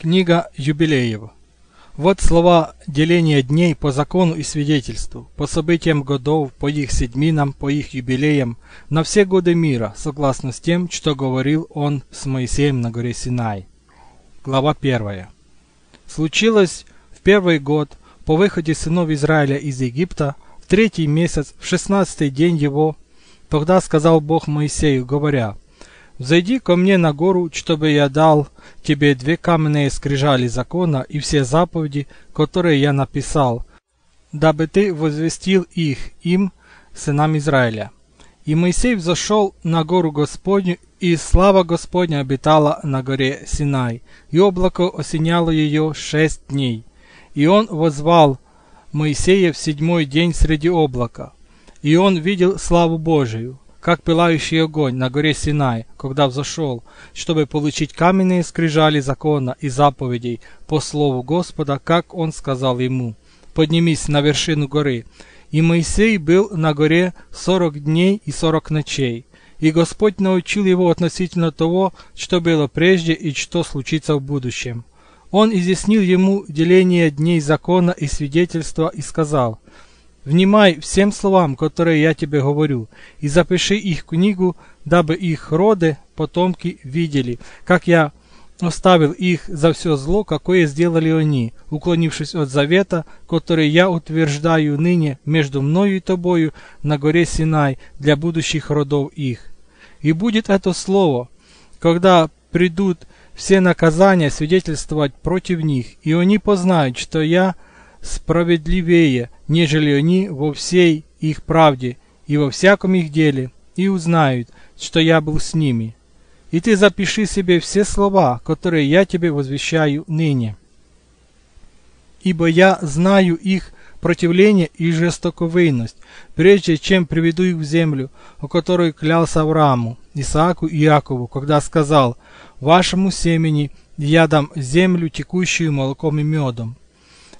Книга Юбилеев. Вот слова деления дней по закону и свидетельству, по событиям годов, по их седьминам, по их юбилеям, на все годы мира, согласно с тем, что говорил он с Моисеем на горе Синай. Глава 1. Случилось в первый год по выходе сынов Израиля из Египта, в третий месяц, в шестнадцатый день его, тогда сказал Бог Моисею, говоря, Взойди ко мне на гору, чтобы я дал тебе две каменные скрижали закона и все заповеди, которые я написал, дабы ты возвестил их им, сынам Израиля. И Моисей взошел на гору Господню, и слава Господня обитала на горе Синай, и облако осеняло ее шесть дней. И он возвал Моисея в седьмой день среди облака, и он видел славу Божию как пылающий огонь на горе Синай, когда взошел, чтобы получить каменные скрижали закона и заповедей по слову Господа, как он сказал ему, «Поднимись на вершину горы». И Моисей был на горе сорок дней и сорок ночей. И Господь научил его относительно того, что было прежде и что случится в будущем. Он изъяснил ему деление дней закона и свидетельства и сказал – Внимай всем словам, которые я тебе говорю, и запиши их книгу, дабы их роды, потомки видели, как я оставил их за все зло, какое сделали они, уклонившись от завета, который я утверждаю ныне между мною и тобою на горе Синай для будущих родов их. И будет это слово, когда придут все наказания свидетельствовать против них, и они познают, что я справедливее, нежели они во всей их правде и во всяком их деле, и узнают, что я был с ними. И ты запиши себе все слова, которые я тебе возвещаю ныне. Ибо я знаю их противление и жестоковыйность, прежде чем приведу их в землю, о которой клялся Аврааму, Исааку и Иакову, когда сказал, «Вашему семени я дам землю, текущую молоком и медом»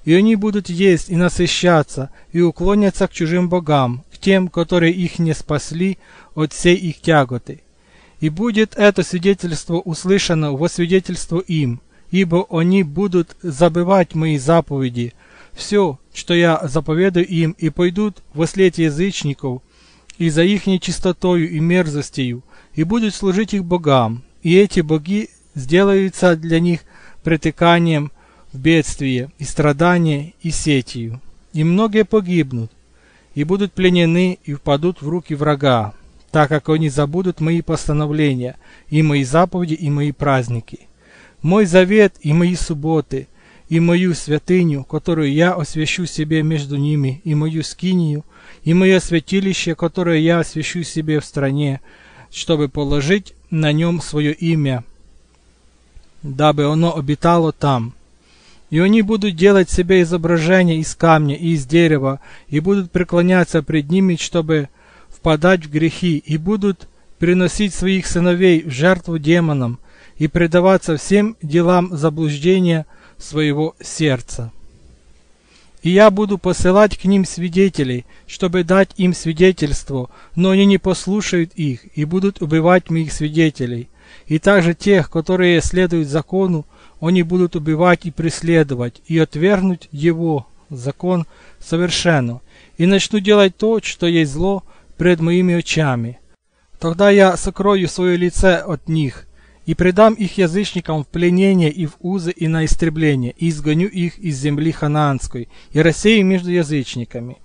и они будут есть и насыщаться, и уклонятся к чужим богам, к тем, которые их не спасли от всей их тяготы. И будет это свидетельство услышано во свидетельство им, ибо они будут забывать мои заповеди, все, что я заповедую им, и пойдут во след язычников, и за их нечистотою и мерзостью, и будут служить их богам, и эти боги сделаются для них притыканием, бедствие и страдания и сетью, и многие погибнут, и будут пленены и впадут в руки врага, так как они забудут мои постановления, и мои заповеди, и мои праздники. Мой завет и мои субботы, и мою святыню, которую я освящу себе между ними, и мою скинию, и мое святилище, которое я освящу себе в стране, чтобы положить на нем свое имя, дабы оно обитало там, и они будут делать себе изображения из камня и из дерева, и будут преклоняться пред ними, чтобы впадать в грехи, и будут приносить своих сыновей в жертву демонам, и предаваться всем делам заблуждения своего сердца. И я буду посылать к ним свидетелей, чтобы дать им свидетельство, но они не послушают их и будут убивать моих свидетелей, и также тех, которые следуют закону, они будут убивать и преследовать, и отвергнуть его, закон, совершенно, и начну делать то, что есть зло пред моими очами. Тогда я сокрою свое лице от них, и предам их язычникам в пленение и в узы и на истребление, и изгоню их из земли ханаанской, и рассею между язычниками.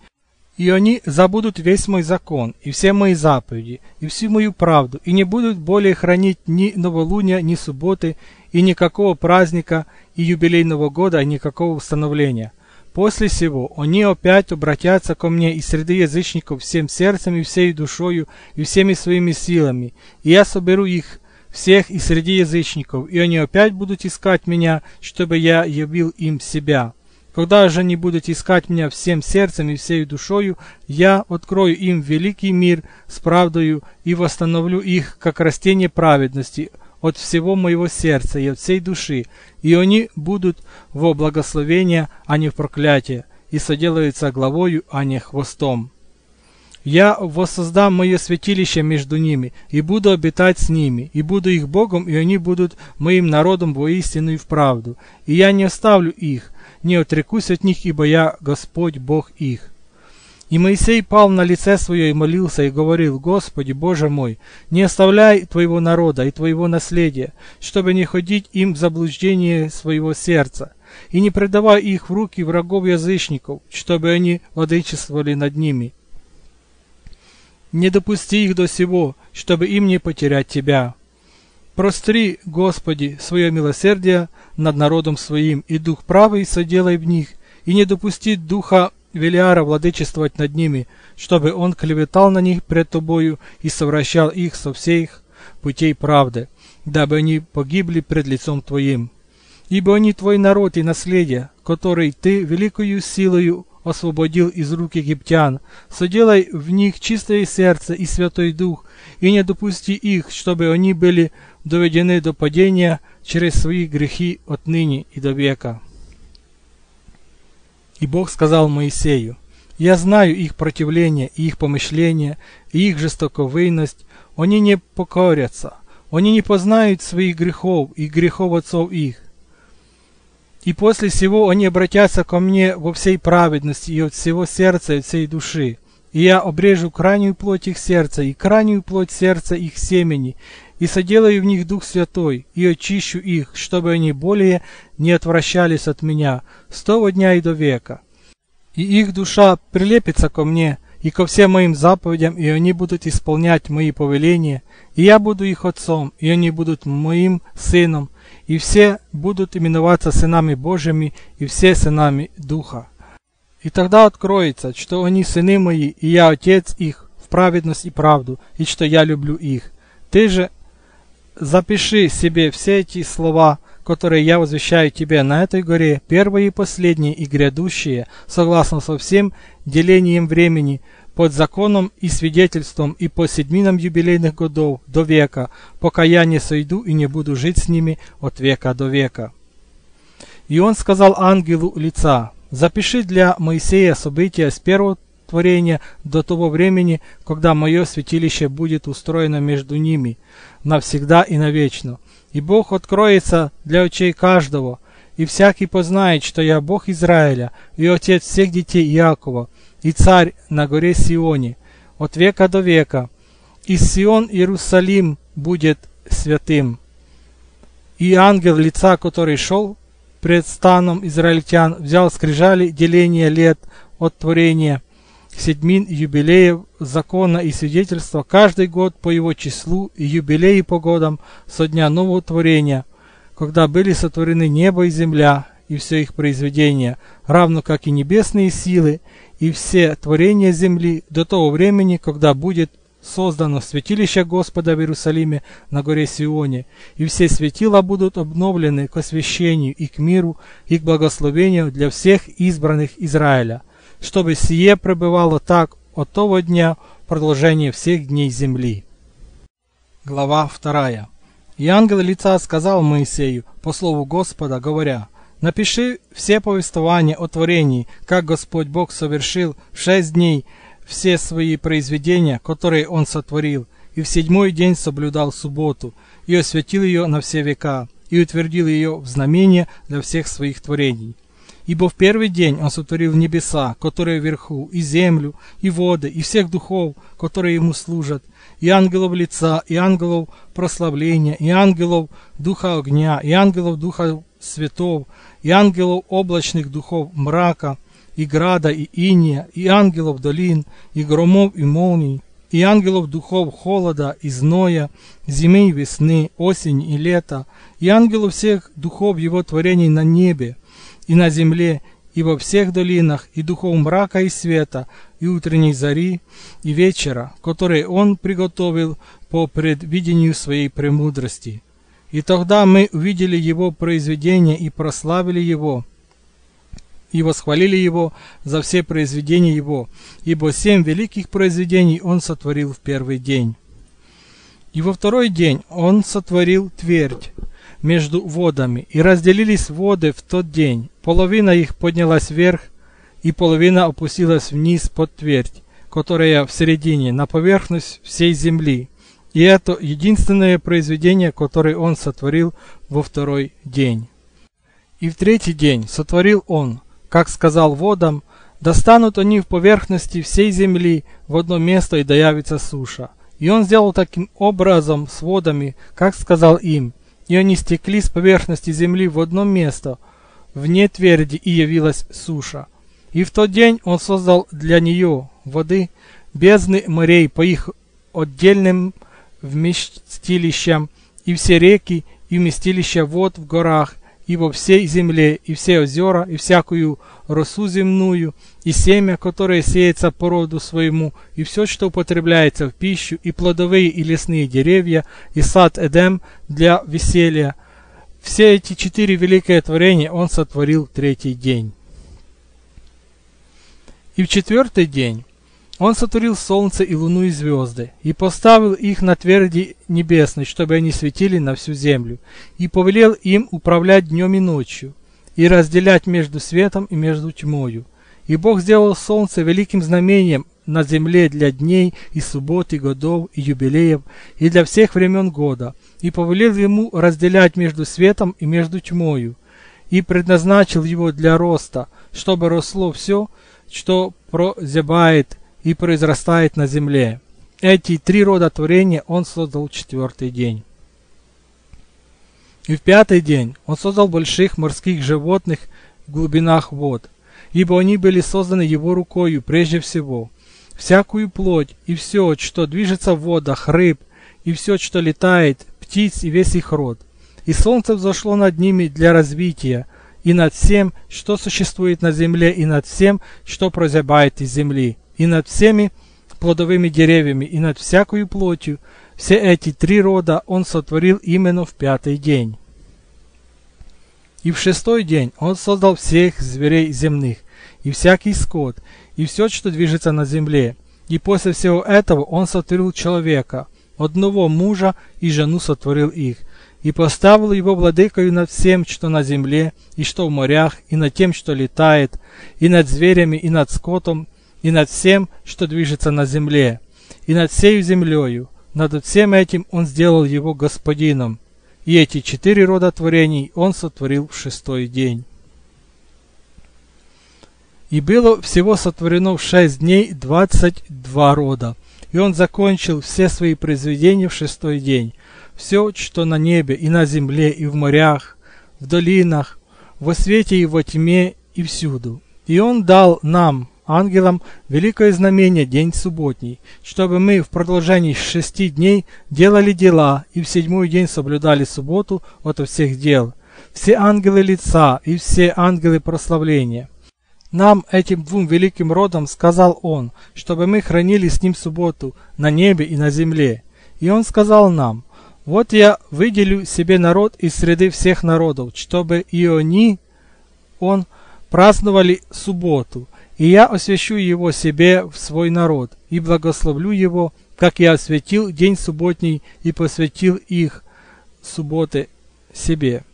И они забудут весь мой закон, и все мои заповеди, и всю мою правду, и не будут более хранить ни новолуния, ни субботы, и никакого праздника и юбилейного года, и никакого установления. После сего они опять обратятся ко мне из среды язычников всем сердцем и всей душою и всеми своими силами, и я соберу их всех из среди язычников, и они опять будут искать меня, чтобы я явил им себя. Когда же они будут искать меня всем сердцем и всей душою, я открою им великий мир с правдою и восстановлю их, как растение праведности, от всего моего сердца и от всей души, и они будут во благословение, а не в проклятие, и соделаются главою, а не хвостом. Я воссоздам мое святилище между ними, и буду обитать с ними, и буду их Богом, и они будут моим народом воистину и вправду. И я не оставлю их, не отрекусь от них, ибо я Господь Бог их. И Моисей пал на лице свое и молился, и говорил, Господи, Боже мой, не оставляй Твоего народа и Твоего наследия, чтобы не ходить им в заблуждение своего сердца, и не предавай их в руки врагов язычников, чтобы они владычествовали над ними. Не допусти их до сего, чтобы им не потерять Тебя. Простри, Господи, свое милосердие над народом своим, и дух правый соделай в них, и не допусти духа Велиара владычествовать над ними, чтобы он клеветал на них пред тобою и совращал их со всех путей правды, дабы они погибли пред лицом твоим. Ибо они твой народ и наследие, который ты великою силою освободил из рук египтян. Соделай в них чистое сердце и святой дух, и не допусти их, чтобы они были доведены до падения через свои грехи отныне и до века. И Бог сказал Моисею, «Я знаю их противление и их помышления, и их жестоковыйность, они не покорятся, они не познают своих грехов и грехов отцов их, и после всего они обратятся ко мне во всей праведности и от всего сердца и от всей души. И я обрежу крайнюю плоть их сердца и крайнюю плоть сердца их семени, и соделаю в них Дух Святой, и очищу их, чтобы они более не отвращались от меня с того дня и до века. И их душа прилепится ко мне и ко всем моим заповедям, и они будут исполнять мои повеления, и я буду их отцом, и они будут моим сыном, и все будут именоваться сынами Божьими, и все сынами Духа. И тогда откроется, что они сыны мои, и я отец их в праведность и правду, и что я люблю их. Ты же запиши себе все эти слова, которые я возвещаю тебе на этой горе, первые и последние и грядущие, согласно со всем делением времени, под законом и свидетельством и по седьминам юбилейных годов до века, пока я не сойду и не буду жить с ними от века до века. И он сказал ангелу лица, запиши для Моисея события с первого творения до того времени, когда мое святилище будет устроено между ними, навсегда и навечно. И Бог откроется для очей каждого, и всякий познает, что я Бог Израиля и Отец всех детей Иакова, и царь на горе Сионе от века до века, и Сион Иерусалим будет святым. И ангел лица, который шел пред станом израильтян, взял скрижали деления лет от творения, седьмин юбилеев, закона и свидетельства, каждый год по его числу и юбилеи по годам со дня нового творения, когда были сотворены небо и земля и все их произведения, равно как и небесные силы, и все творения земли до того времени, когда будет создано святилище Господа в Иерусалиме на горе Сионе, и все светила будут обновлены к освящению и к миру, и к благословению для всех избранных Израиля, чтобы сие пребывало так от того дня в продолжение всех дней земли. Глава 2. И ангел лица сказал Моисею по слову Господа, говоря, Напиши все повествования о творении, как Господь Бог совершил в шесть дней все свои произведения, которые Он сотворил, и в седьмой день соблюдал субботу, и осветил ее на все века, и утвердил ее в знамение для всех своих творений. Ибо в первый день Он сотворил небеса, которые вверху, и землю, и воды, и всех духов, которые Ему служат, и ангелов лица, и ангелов прославления, и ангелов духа огня, и ангелов духа светов, и ангелов облачных духов мрака, и града, и иния, и ангелов долин, и громов, и молний, и ангелов духов холода и зноя, зимы и весны, осени и лета, и ангелов всех духов его творений на небе и на земле, и во всех долинах, и духов мрака и света, и утренней зари, и вечера, которые он приготовил по предвидению своей премудрости. И тогда мы увидели его произведение и прославили его, и восхвалили его за все произведения его, ибо семь великих произведений он сотворил в первый день. И во второй день он сотворил твердь между водами, и разделились воды в тот день. Половина их поднялась вверх, и половина опустилась вниз под твердь, которая в середине, на поверхность всей земли. И это единственное произведение, которое он сотворил во второй день. И в третий день сотворил он, как сказал водам, достанут они в поверхности всей земли в одно место и доявится суша. И он сделал таким образом с водами, как сказал им, и они стекли с поверхности земли в одно место, вне тверди, и явилась суша. И в тот день он создал для нее воды, бездны морей по их отдельным вместилищам, и все реки, и вместилища вод в горах, и во всей земле, и все озера, и всякую росу земную, и семя, которое сеется по роду своему, и все, что употребляется в пищу, и плодовые и лесные деревья, и сад Эдем для веселья. Все эти четыре великие творения он сотворил в третий день. И в четвертый день он сотворил солнце и луну и звезды, и поставил их на тверди небесной, чтобы они светили на всю землю, и повелел им управлять днем и ночью, и разделять между светом и между тьмою. И Бог сделал солнце великим знамением на земле для дней и суббот, и годов, и юбилеев, и для всех времен года, и повелел ему разделять между светом и между тьмою, и предназначил его для роста, чтобы росло все, что прозябает и произрастает на земле. Эти три рода творения он создал в четвертый день. И в пятый день он создал больших морских животных в глубинах вод, ибо они были созданы его рукою прежде всего. Всякую плоть и все, что движется в водах, рыб, и все, что летает, птиц и весь их род. И солнце взошло над ними для развития, и над всем, что существует на земле, и над всем, что прозябает из земли, и над всеми плодовыми деревьями, и над всякою плотью. Все эти три рода он сотворил именно в пятый день. И в шестой день он создал всех зверей земных, и всякий скот, и все, что движется на земле. И после всего этого он сотворил человека, одного мужа и жену сотворил их, и поставил его владыкою над всем, что на земле, и что в морях, и над тем, что летает, и над зверями, и над скотом, и над всем, что движется на земле, и над всею землею. Над всем этим он сделал его господином. И эти четыре рода творений он сотворил в шестой день. И было всего сотворено в шесть дней двадцать два рода. И он закончил все свои произведения в шестой день. Все, что на небе и на земле, и в морях, в долинах, во свете и во тьме, и всюду. И он дал нам, ангелам великое знамение день субботний, чтобы мы в продолжении шести дней делали дела и в седьмой день соблюдали субботу от всех дел. Все ангелы лица и все ангелы прославления. Нам, этим двум великим родам, сказал он, чтобы мы хранили с ним субботу на небе и на земле. И он сказал нам, вот я выделю себе народ из среды всех народов, чтобы и они, он, праздновали субботу, и я освящу его себе в свой народ, и благословлю его, как я осветил день субботний и посвятил их субботы себе.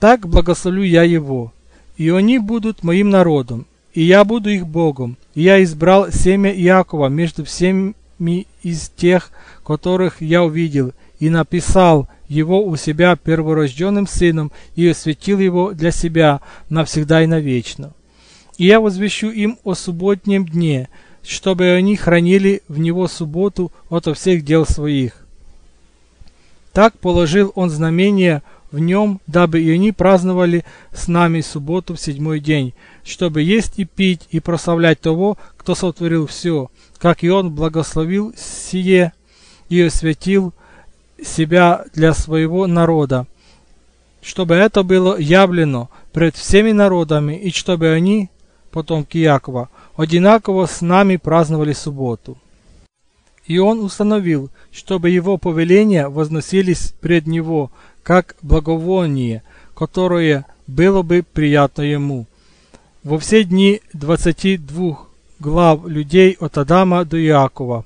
Так благословлю я его, и они будут моим народом, и я буду их Богом. И я избрал семя Иакова между всеми из тех, которых я увидел, и написал его у себя перворожденным сыном, и осветил его для себя навсегда и навечно. И я возвещу им о субботнем дне, чтобы они хранили в него субботу ото всех дел своих. Так положил он знамение в нем, дабы и они праздновали с нами субботу в седьмой день, чтобы есть и пить и прославлять того, кто сотворил все, как и он благословил сие и осветил себя для своего народа, чтобы это было явлено пред всеми народами, и чтобы они потомки Якова, одинаково с нами праздновали субботу. И он установил, чтобы его повеления возносились пред него, как благовоние, которое было бы приятно ему. Во все дни двадцати двух глав людей от Адама до Иакова,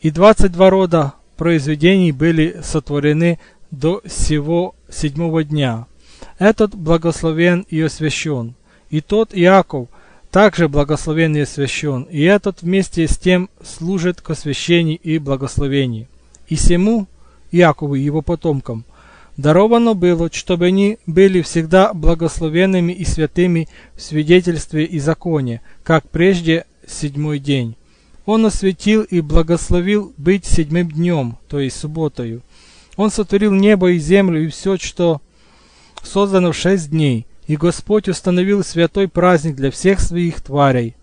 и двадцать два рода произведений были сотворены до сего седьмого дня. Этот благословен и освящен. И тот Иаков – также благословен и освящен, и этот вместе с тем служит к освящению и благословению. И сему, Якову и его потомкам, даровано было, чтобы они были всегда благословенными и святыми в свидетельстве и законе, как прежде седьмой день. Он осветил и благословил быть седьмым днем, то есть субботою. Он сотворил небо и землю и все, что создано в шесть дней, и Господь установил святой праздник для всех своих тварей.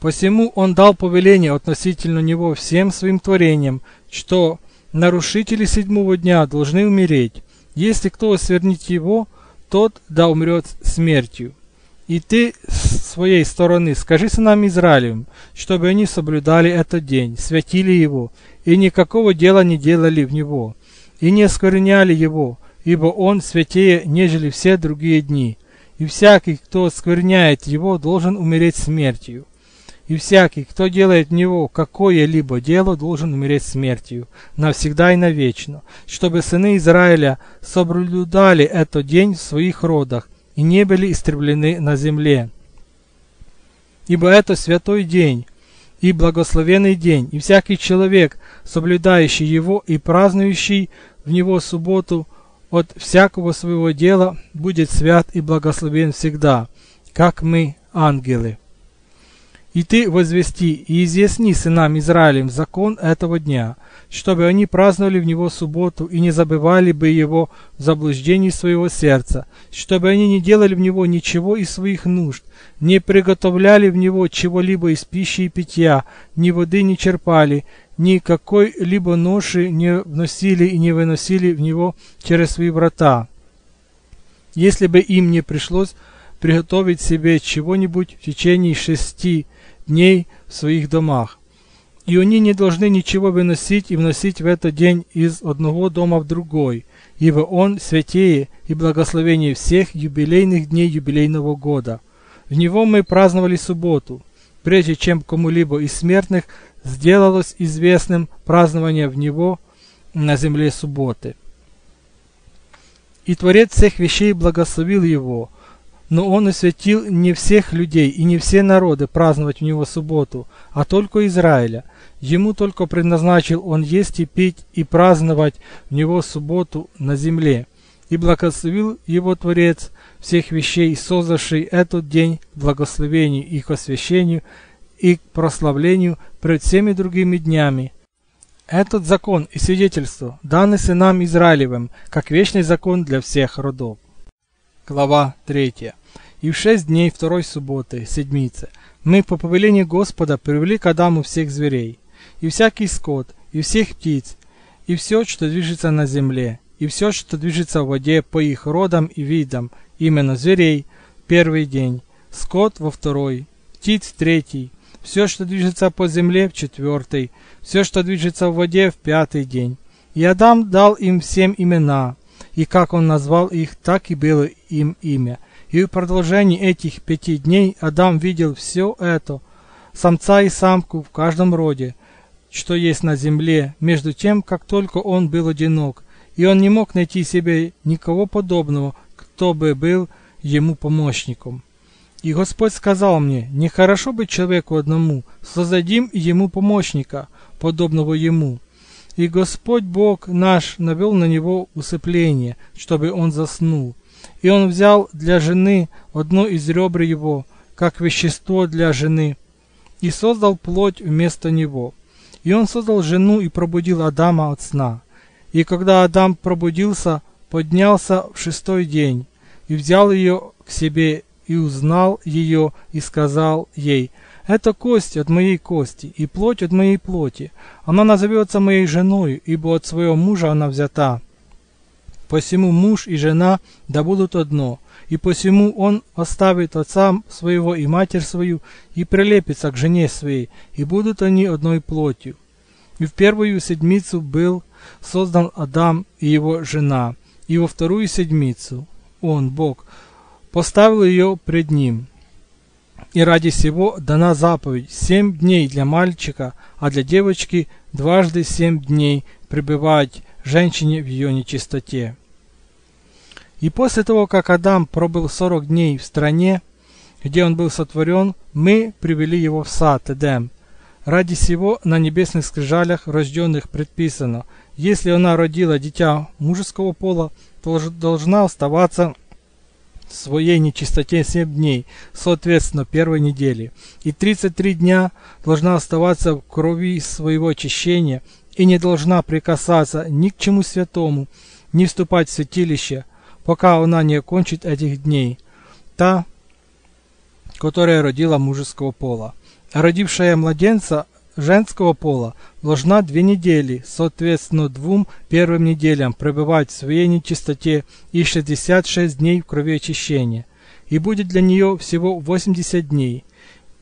Посему Он дал повеление относительно Него всем своим творениям, что нарушители седьмого дня должны умереть. Если кто освернит его, тот да умрет смертью. И ты с своей стороны скажи сынам Израилевым, чтобы они соблюдали этот день, святили его, и никакого дела не делали в него, и не оскверняли его, ибо он святее, нежели все другие дни. И всякий, кто оскверняет его, должен умереть смертью и всякий, кто делает в него какое-либо дело, должен умереть смертью, навсегда и навечно, чтобы сыны Израиля соблюдали этот день в своих родах и не были истреблены на земле. Ибо это святой день и благословенный день, и всякий человек, соблюдающий его и празднующий в него субботу, от всякого своего дела будет свят и благословен всегда, как мы, ангелы. И ты возвести и изъясни сынам Израилем закон этого дня, чтобы они праздновали в него субботу и не забывали бы его в заблуждении своего сердца, чтобы они не делали в него ничего из своих нужд, не приготовляли в него чего-либо из пищи и питья, ни воды не черпали, ни какой-либо ноши не вносили и не выносили в него через свои врата. Если бы им не пришлось приготовить себе чего-нибудь в течение шести дней в своих домах. И они не должны ничего выносить и вносить в этот день из одного дома в другой, ибо он святее и благословение всех юбилейных дней юбилейного года. В него мы праздновали субботу, прежде чем кому-либо из смертных сделалось известным празднование в него на земле субботы. И Творец всех вещей благословил его, но он осветил не всех людей и не все народы праздновать в него субботу, а только Израиля. Ему только предназначил он есть и пить и праздновать в него субботу на земле. И благословил его Творец всех вещей, создавший этот день к благословению и к освящению и к прославлению пред всеми другими днями. Этот закон и свидетельство даны сынам Израилевым, как вечный закон для всех родов. Глава 3. И в шесть дней второй субботы, седмицы, мы по повелению Господа привели к Адаму всех зверей, и всякий скот, и всех птиц, и все, что движется на земле, и все, что движется в воде по их родам и видам, именно зверей, первый день, скот во второй, птиц в третий, все, что движется по земле в четвертый, все, что движется в воде в пятый день. И Адам дал им всем имена, и как он назвал их, так и было им имя. И в продолжении этих пяти дней Адам видел все это, самца и самку в каждом роде, что есть на земле, между тем, как только он был одинок, и он не мог найти себе никого подобного, кто бы был ему помощником. И Господь сказал мне, нехорошо быть человеку одному, создадим ему помощника, подобного ему. И Господь Бог наш навел на него усыпление, чтобы он заснул. И он взял для жены одно из ребр его, как вещество для жены, и создал плоть вместо него. И он создал жену и пробудил Адама от сна. И когда Адам пробудился, поднялся в шестой день, и взял ее к себе, и узнал ее, и сказал ей – это кость от моей кости и плоть от моей плоти. Она назовется моей женой, ибо от своего мужа она взята. Посему муж и жена да будут одно, и посему он оставит отца своего и матерь свою, и прилепится к жене своей, и будут они одной плотью. И в первую седмицу был создан Адам и его жена, и во вторую седмицу он, Бог, поставил ее пред ним. И ради сего дана заповедь семь дней для мальчика, а для девочки дважды семь дней пребывать женщине в ее нечистоте. И после того, как Адам пробыл сорок дней в стране, где он был сотворен, мы привели его в сад Эдем. Ради сего на небесных скрижалях, рожденных, предписано, если она родила дитя мужеского пола, то должна оставаться в своей нечистоте 7 дней, соответственно, первой недели, и 33 дня должна оставаться в крови своего очищения и не должна прикасаться ни к чему святому, ни вступать в святилище, пока она не окончит этих дней. Та, которая родила мужеского пола. Родившая младенца женского пола должна две недели, соответственно двум первым неделям, пребывать в своей нечистоте и 66 дней в крови очищения, и будет для нее всего 80 дней.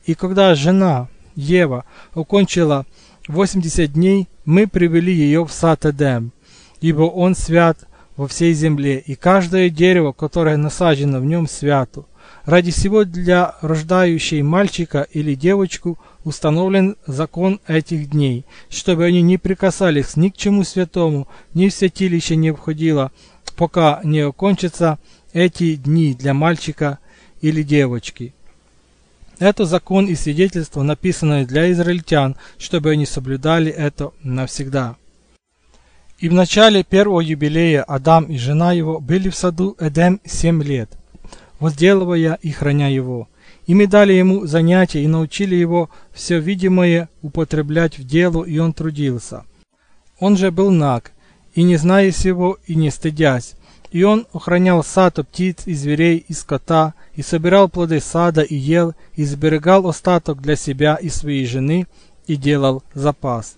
И когда жена, Ева, окончила 80 дней, мы привели ее в сад Эдем, ибо он свят во всей земле, и каждое дерево, которое насажено в нем, свято. Ради всего для рождающей мальчика или девочку установлен закон этих дней, чтобы они не прикасались ни к чему святому, ни в святилище не входило, пока не окончатся эти дни для мальчика или девочки. Это закон и свидетельство, написанное для израильтян, чтобы они соблюдали это навсегда. И в начале первого юбилея Адам и жена его были в саду Эдем семь лет – возделывая и храня его. И мы дали ему занятия и научили его все видимое употреблять в делу, и он трудился. Он же был наг, и не зная сего, и не стыдясь. И он охранял сад от птиц и зверей и скота, и собирал плоды сада и ел, и сберегал остаток для себя и своей жены, и делал запас.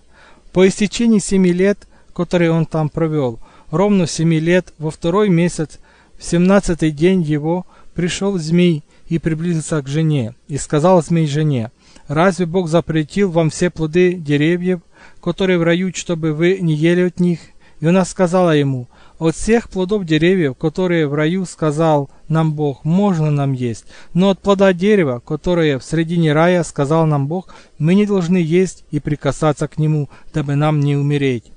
По истечении семи лет, которые он там провел, ровно семи лет, во второй месяц, в семнадцатый день его, пришел змей и приблизился к жене, и сказал змей жене, «Разве Бог запретил вам все плоды деревьев, которые в раю, чтобы вы не ели от них?» И она сказала ему, «От всех плодов деревьев, которые в раю, сказал нам Бог, можно нам есть, но от плода дерева, которое в средине рая, сказал нам Бог, мы не должны есть и прикасаться к нему, дабы нам не умереть».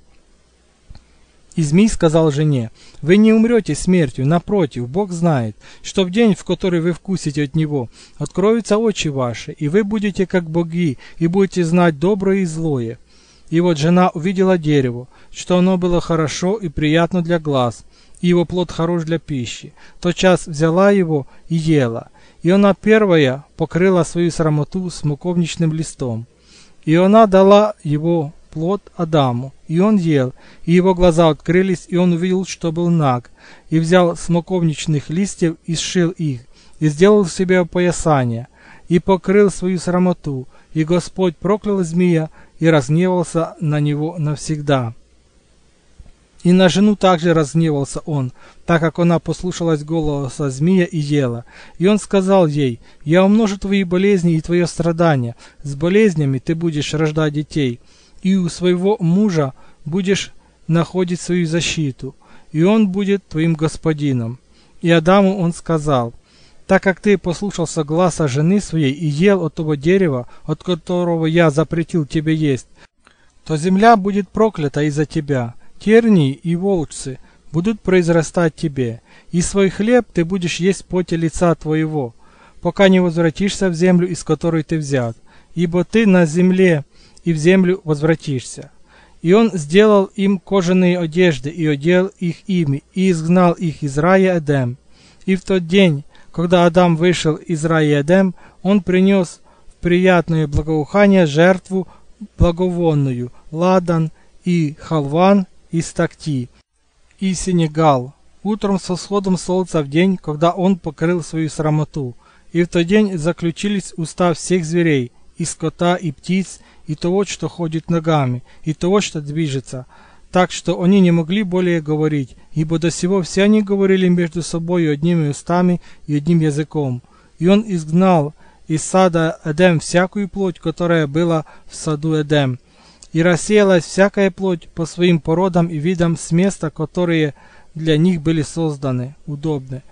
И змей сказал жене, «Вы не умрете смертью, напротив, Бог знает, что в день, в который вы вкусите от него, откроются очи ваши, и вы будете как боги, и будете знать доброе и злое». И вот жена увидела дерево, что оно было хорошо и приятно для глаз, и его плод хорош для пищи. Тотчас взяла его и ела, и она первая покрыла свою срамоту смоковничным листом. И она дала его плод Адаму, и он ел, и его глаза открылись, и он увидел, что был наг, и взял смоковничных листьев и сшил их, и сделал себе опоясание, и покрыл свою срамоту, и Господь проклял змея и разгневался на него навсегда. И на жену также разгневался он, так как она послушалась голоса змея и ела. И он сказал ей, «Я умножу твои болезни и твое страдание. С болезнями ты будешь рождать детей, и у своего мужа будешь находить свою защиту, и он будет твоим господином. И Адаму он сказал, так как ты послушался гласа жены своей и ел от того дерева, от которого я запретил тебе есть, то земля будет проклята из-за тебя, тернии и волчцы будут произрастать тебе, и свой хлеб ты будешь есть поте лица твоего, пока не возвратишься в землю, из которой ты взят, ибо ты на земле и в землю возвратишься. И он сделал им кожаные одежды и одел их ими, и изгнал их из рая Эдем. И в тот день, когда Адам вышел из рая Эдем, он принес в приятное благоухание жертву благовонную, ладан и халван из такти, и сенегал, утром со сходом солнца в день, когда он покрыл свою срамоту. И в тот день заключились уста всех зверей, и скота, и птиц, и того, что ходит ногами, и того, что движется, так что они не могли более говорить, ибо до сего все они говорили между собой одними устами и одним языком. И он изгнал из сада Эдем всякую плоть, которая была в саду Эдем, и рассеялась всякая плоть по своим породам и видам с места, которые для них были созданы, удобны.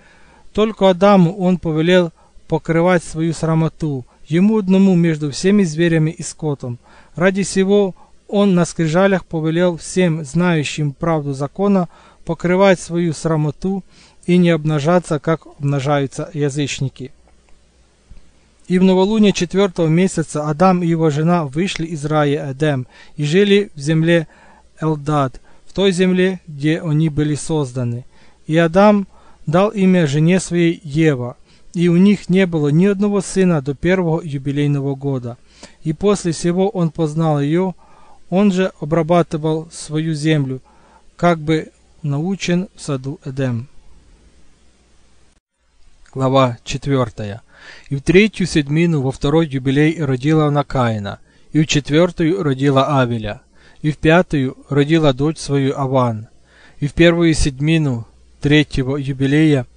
Только Адаму он повелел покрывать свою срамоту, ему одному между всеми зверями и скотом. Ради сего он на скрижалях повелел всем знающим правду закона покрывать свою срамоту и не обнажаться, как обнажаются язычники. И в новолуние четвертого месяца Адам и его жена вышли из рая Эдем и жили в земле Элдад, в той земле, где они были созданы. И Адам дал имя жене своей Ева, и у них не было ни одного сына до первого юбилейного года. И после всего он познал ее, он же обрабатывал свою землю, как бы научен в саду Эдем. Глава 4. И в третью седмину во второй юбилей родила она Каина, и в четвертую родила Авеля, и в пятую родила дочь свою Аван, и в первую седмину третьего юбилея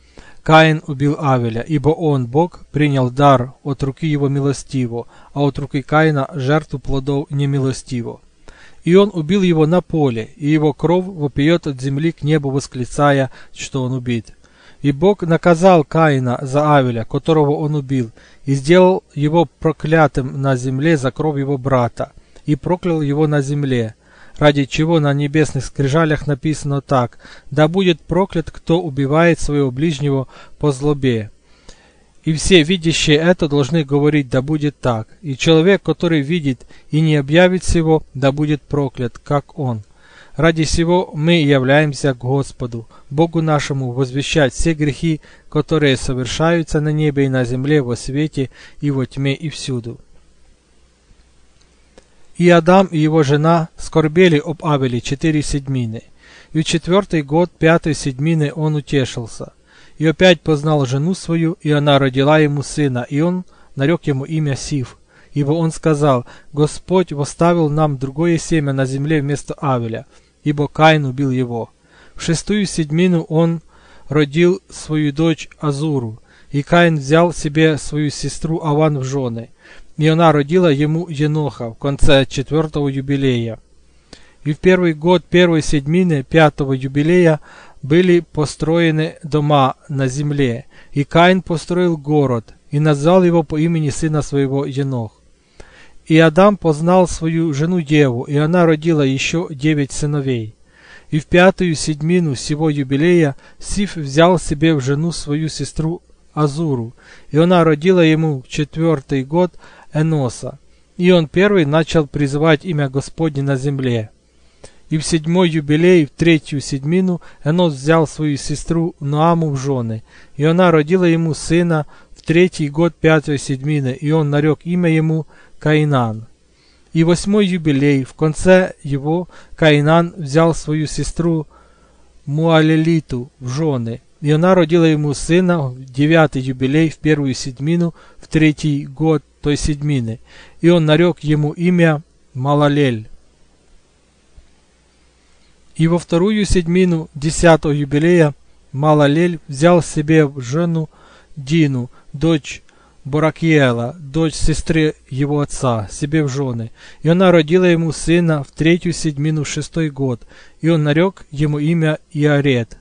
Каин убил Авеля, ибо он, Бог, принял дар от руки его милостиво, а от руки Каина жертву плодов немилостиво. И он убил его на поле, и его кровь вопиет от земли к небу, восклицая, что он убит. И Бог наказал Каина за Авеля, которого он убил, и сделал его проклятым на земле за кровь его брата, и проклял его на земле ради чего на небесных скрижалях написано так «Да будет проклят, кто убивает своего ближнего по злобе». И все видящие это должны говорить «Да будет так». И человек, который видит и не объявит всего, да будет проклят, как он. Ради всего мы являемся к Господу, Богу нашему, возвещать все грехи, которые совершаются на небе и на земле, во свете и во тьме и всюду. И Адам и его жена скорбели об Авеле четыре седмины. И в четвертый год пятой седмины он утешился. И опять познал жену свою, и она родила ему сына, и он нарек ему имя Сив. Ибо он сказал, Господь восставил нам другое семя на земле вместо Авеля, ибо Каин убил его. В шестую седмину он родил свою дочь Азуру, и Каин взял себе свою сестру Аван в жены и она родила ему Еноха в конце четвертого юбилея. И в первый год первой седьмины пятого юбилея были построены дома на земле, и Каин построил город, и назвал его по имени сына своего Енох. И Адам познал свою жену Еву, и она родила еще девять сыновей. И в пятую седьмину сего юбилея Сиф взял себе в жену свою сестру Азуру, и она родила ему в четвертый год Эноса, и он первый начал призывать имя Господне на земле. И в седьмой юбилей, в третью седьмину, Энос взял свою сестру Ноаму в жены, и она родила ему сына в третий год пятой седьмины, и он нарек имя ему Каинан. И восьмой юбилей, в конце его, Каинан взял свою сестру Муалелиту в жены, и она родила ему сына в девятый юбилей, в первую седьмину, в третий год той седьмины, и он нарек ему имя Малалель. И во вторую седьмину десятого юбилея Малалель взял себе в жену Дину, дочь Боракиела, дочь сестры его отца, себе в жены, и она родила ему сына в третью седьмину шестой год, и он нарек ему имя Иарет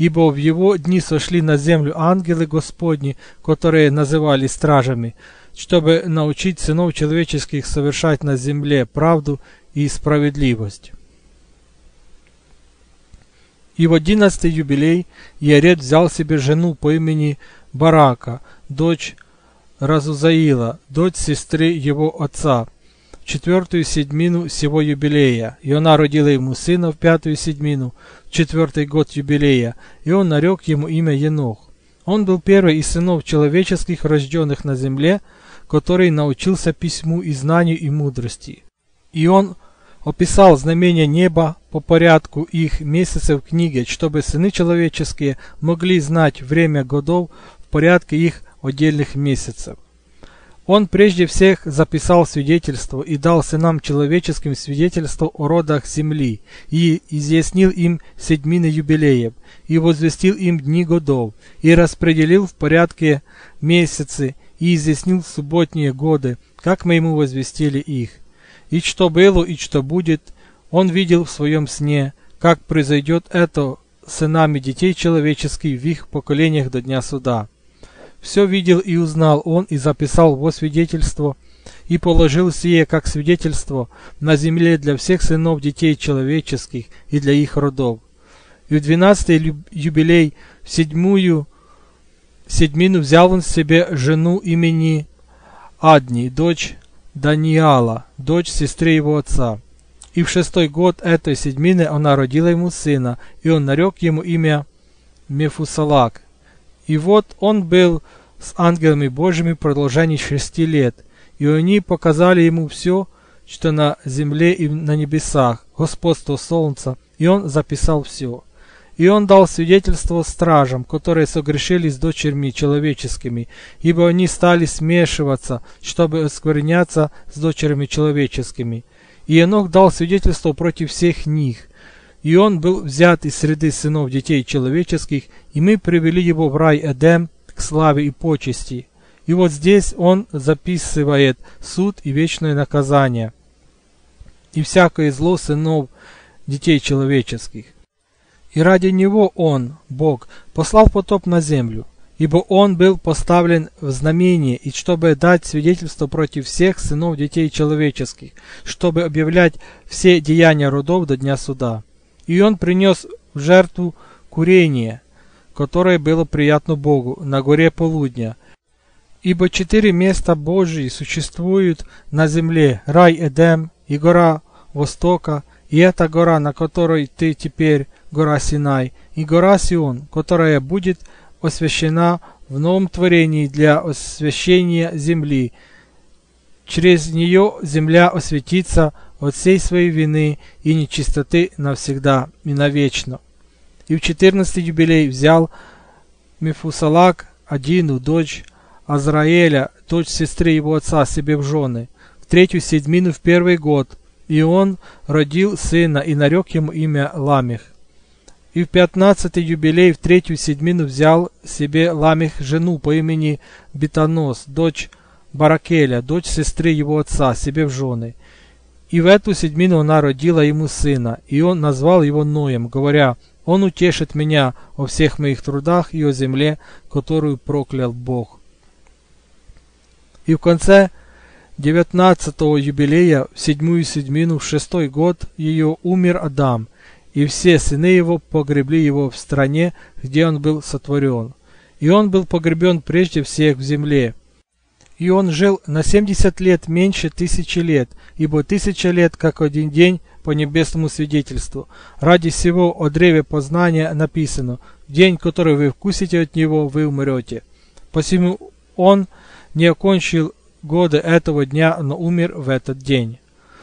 ибо в его дни сошли на землю ангелы Господни, которые называли стражами, чтобы научить сынов человеческих совершать на земле правду и справедливость. И в одиннадцатый юбилей Яред взял себе жену по имени Барака, дочь Разузаила, дочь сестры его отца, четвертую седьмину сего юбилея, и она родила ему сына в пятую седьмину, в четвертый год юбилея, и он нарек ему имя Енох. Он был первый из сынов человеческих, рожденных на земле, который научился письму и знанию и мудрости. И он описал знамения неба по порядку их месяцев в книге, чтобы сыны человеческие могли знать время годов в порядке их отдельных месяцев. Он прежде всех записал свидетельство и дал сынам человеческим свидетельство о родах земли, и изъяснил им седьмины юбилеев, и возвестил им дни годов, и распределил в порядке месяцы, и изъяснил субботние годы, как мы ему возвестили их. И что было, и что будет, он видел в своем сне, как произойдет это сынами детей человеческих в их поколениях до дня суда. Все видел и узнал он и записал во свидетельство, и положил сие как свидетельство на земле для всех сынов детей человеческих и для их родов. И в двенадцатый юбилей, в седьмую седьмину взял он себе жену имени Адни, дочь Даниала, дочь сестры его отца. И в шестой год этой седьмины она родила ему сына, и он нарек ему имя Мефусалак. И вот он был с ангелами Божьими в продолжении шести лет, и они показали ему все, что на земле и на небесах, господство солнца, и он записал все. И он дал свидетельство стражам, которые согрешили с дочерьми человеческими, ибо они стали смешиваться, чтобы оскверняться с дочерями человеческими. И Енох дал свидетельство против всех них. И он был взят из среды сынов детей человеческих, и мы привели его в рай Эдем к славе и почести. И вот здесь он записывает суд и вечное наказание, и всякое зло сынов детей человеческих. И ради него он, Бог, послал потоп на землю, ибо он был поставлен в знамение, и чтобы дать свидетельство против всех сынов детей человеческих, чтобы объявлять все деяния родов до дня суда. И он принес в жертву курение, которое было приятно Богу на горе полудня. Ибо четыре места Божьи существуют на земле, рай Эдем и гора Востока, и эта гора, на которой ты теперь гора Синай, и гора Сион, которая будет освящена в новом творении для освящения земли. Через нее земля осветится от всей своей вины и нечистоты навсегда и навечно. И в четырнадцатый юбилей взял Мефусалак Адину, дочь Азраэля, дочь сестры его отца, себе в жены, в третью седьмину в первый год, и он родил сына и нарек ему имя Ламех. И в пятнадцатый юбилей в третью седьмину взял себе Ламех жену по имени Бетанос, дочь Баракеля, дочь сестры его отца, себе в жены. И в эту седьмину она родила ему сына, и он назвал его Ноем, говоря, «Он утешит меня о всех моих трудах и о земле, которую проклял Бог». И в конце девятнадцатого юбилея, в седьмую седьмину, в шестой год ее умер Адам – и все сыны его погребли его в стране, где он был сотворен. И он был погребен прежде всех в земле. И он жил на семьдесят лет меньше тысячи лет, ибо тысяча лет, как один день, по небесному свидетельству. Ради всего о древе познания написано, день, который вы вкусите от него, вы умрете. Посему он не окончил годы этого дня, но умер в этот день.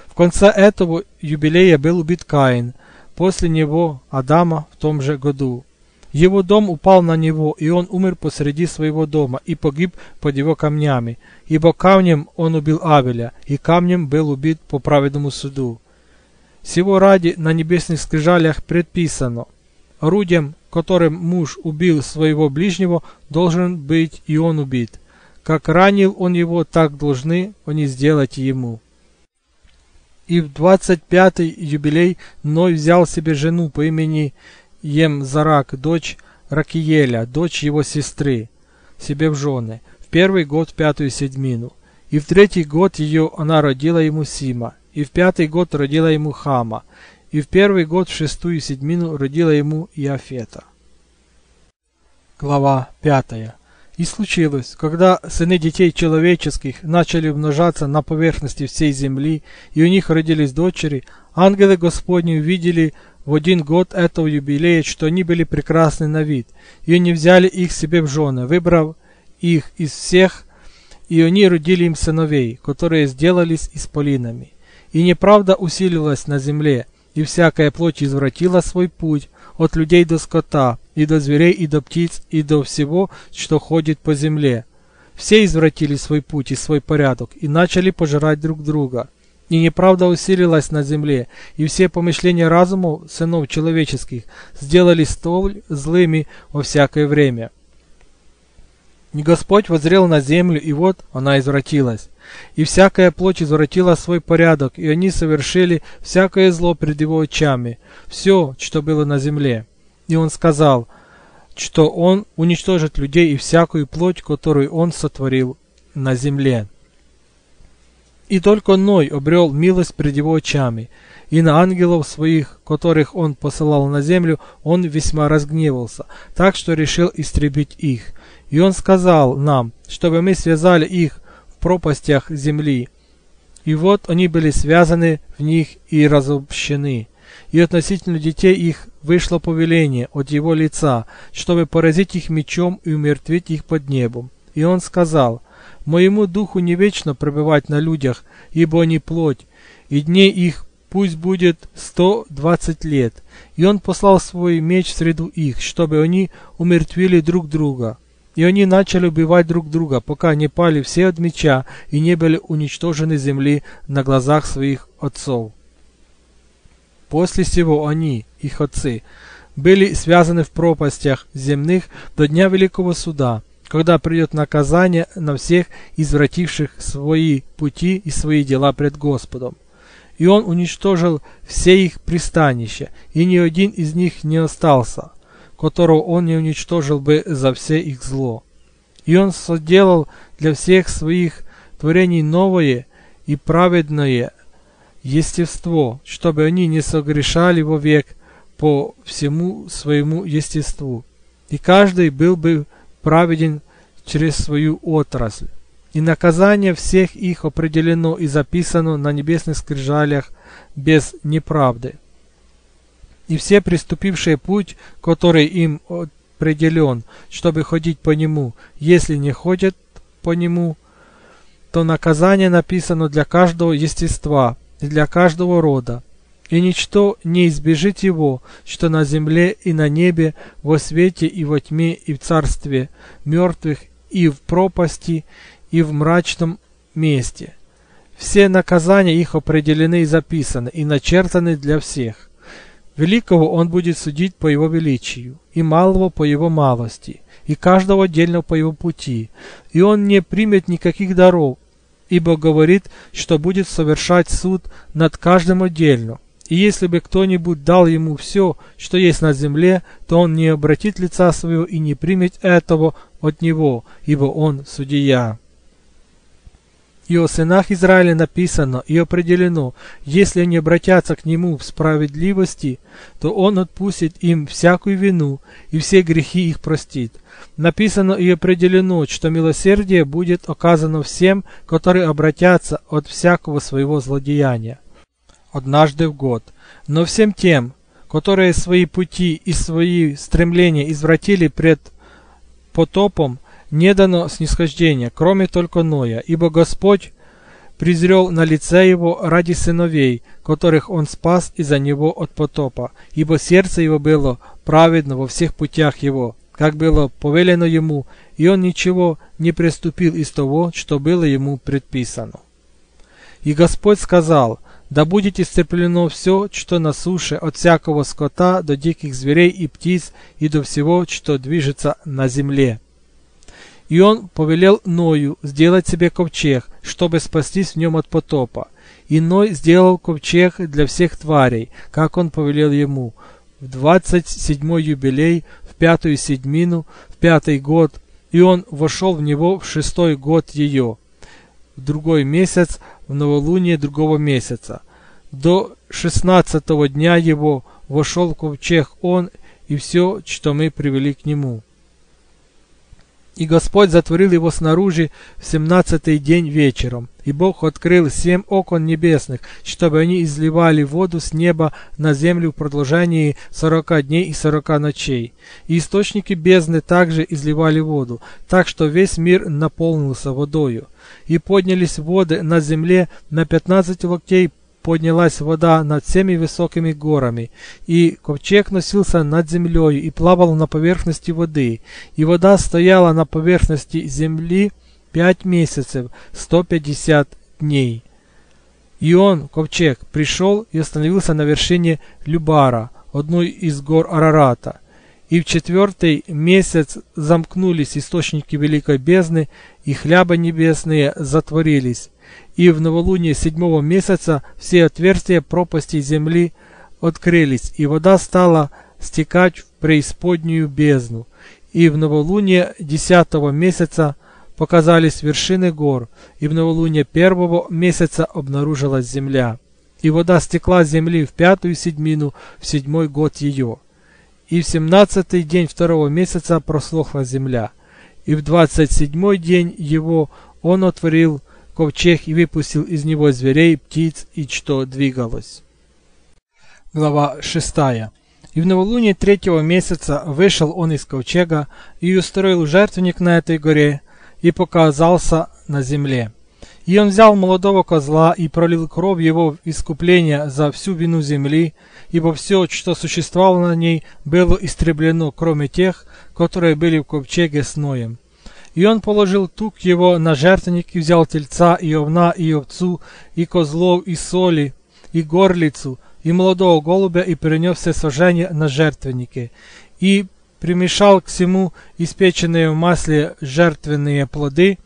В конце этого юбилея был убит Каин – после него Адама в том же году. Его дом упал на него, и он умер посреди своего дома и погиб под его камнями, ибо камнем он убил Авеля, и камнем был убит по праведному суду. Всего ради на небесных скрижалях предписано, орудием, которым муж убил своего ближнего, должен быть и он убит. Как ранил он его, так должны они сделать ему. И в 25-й юбилей Ной взял себе жену по имени Емзарак, дочь Ракиеля, дочь его сестры, себе в жены, в первый год в пятую седьмину. И в третий год ее она родила ему Сима, и в пятый год родила ему Хама, и в первый год в шестую седьмину родила ему Иофета. Глава пятая. И случилось, когда сыны детей человеческих начали умножаться на поверхности всей земли, и у них родились дочери, ангелы Господни увидели в один год этого юбилея, что они были прекрасны на вид, и они взяли их себе в жены, выбрав их из всех, и они родили им сыновей, которые сделались исполинами. И неправда усилилась на земле, и всякая плоть извратила свой путь, от людей до скота, и до зверей, и до птиц, и до всего, что ходит по земле. Все извратили свой путь и свой порядок, и начали пожирать друг друга. И неправда усилилась на земле, и все помышления разумов сынов человеческих сделали столь злыми во всякое время. И Господь возрел на землю, и вот она извратилась. И всякая плоть извратила свой порядок, и они совершили всякое зло пред его очами, все, что было на земле. И он сказал, что он уничтожит людей и всякую плоть, которую он сотворил на земле. И только Ной обрел милость пред его очами, и на ангелов своих, которых он посылал на землю, он весьма разгневался, так что решил истребить их. И он сказал нам, чтобы мы связали их пропастях земли. И вот они были связаны в них и разобщены. И относительно детей их вышло повеление от его лица, чтобы поразить их мечом и умертвить их под небом. И он сказал, «Моему духу не вечно пребывать на людях, ибо они плоть, и дней их пусть будет сто двадцать лет. И он послал свой меч в среду их, чтобы они умертвили друг друга. И они начали убивать друг друга, пока не пали все от меча и не были уничтожены земли на глазах своих отцов. После всего они, их отцы, были связаны в пропастях земных до дня Великого Суда, когда придет наказание на всех извративших свои пути и свои дела пред Господом и он уничтожил все их пристанища, и ни один из них не остался, которого он не уничтожил бы за все их зло. И он соделал для всех своих творений новое и праведное естество, чтобы они не согрешали вовек по всему своему естеству, и каждый был бы праведен через свою отрасль и наказание всех их определено и записано на небесных скрижалях без неправды. И все приступившие путь, который им определен, чтобы ходить по нему, если не ходят по нему, то наказание написано для каждого естества и для каждого рода, и ничто не избежит его, что на земле и на небе, во свете и во тьме, и в царстве мертвых, и в пропасти, и в мрачном месте. Все наказания их определены и записаны, и начертаны для всех. Великого он будет судить по его величию, и малого по его малости, и каждого отдельно по его пути, и он не примет никаких даров, ибо говорит, что будет совершать суд над каждым отдельно. И если бы кто-нибудь дал ему все, что есть на земле, то он не обратит лица своего и не примет этого от него, ибо он судья. И о сынах Израиля написано и определено, если они обратятся к Нему в справедливости, то Он отпустит им всякую вину и все грехи их простит. Написано и определено, что милосердие будет оказано всем, которые обратятся от всякого своего злодеяния. Однажды в год. Но всем тем, которые свои пути и свои стремления извратили пред потопом, не дано снисхождения, кроме только Ноя, ибо Господь презрел на лице его ради сыновей, которых он спас из-за него от потопа, ибо сердце его было праведно во всех путях его, как было повелено ему, и он ничего не приступил из того, что было ему предписано. И Господь сказал, да будет исцеплено все, что на суше, от всякого скота до диких зверей и птиц, и до всего, что движется на земле. И он повелел Ною сделать себе ковчег, чтобы спастись в нем от потопа. И Ной сделал ковчег для всех тварей, как он повелел ему. В двадцать седьмой юбилей, в пятую седьмину, в пятый год, и он вошел в него в шестой год ее, в другой месяц, в новолуние другого месяца. До шестнадцатого дня его вошел в ковчег он и все, что мы привели к нему. И Господь затворил его снаружи в семнадцатый день вечером. И Бог открыл семь окон небесных, чтобы они изливали воду с неба на землю в продолжении сорока дней и сорока ночей. И источники бездны также изливали воду, так что весь мир наполнился водою. И поднялись воды на земле на пятнадцать локтей поднялась вода над всеми высокими горами, и ковчег носился над землей и плавал на поверхности воды, и вода стояла на поверхности земли пять месяцев, сто пятьдесят дней. И он, ковчег, пришел и остановился на вершине Любара, одной из гор Арарата. И в четвертый месяц замкнулись источники великой бездны, и хляба небесные затворились, и в новолуние седьмого месяца все отверстия пропасти земли открылись, и вода стала стекать в преисподнюю бездну. И в новолуние десятого месяца показались вершины гор, и в новолуние первого месяца обнаружилась земля. И вода стекла с земли в пятую седьмину, в седьмой год ее. И в семнадцатый день второго месяца просохла земля. И в двадцать седьмой день его он отворил ковчег и выпустил из него зверей, птиц и что двигалось. Глава 6. И в новолуние третьего месяца вышел он из ковчега и устроил жертвенник на этой горе и показался на земле. И он взял молодого козла и пролил кровь его в искупление за всю вину земли, ибо все, что существовало на ней, было истреблено, кроме тех, которые были в ковчеге с Ноем. И он положил тук его на жертвенник и взял тельца, и овна, и овцу, и козлов, и соли, и горлицу, и молодого голубя, и перенес все сожжения на жертвеннике. И примешал к всему испеченные в масле жертвенные плоды,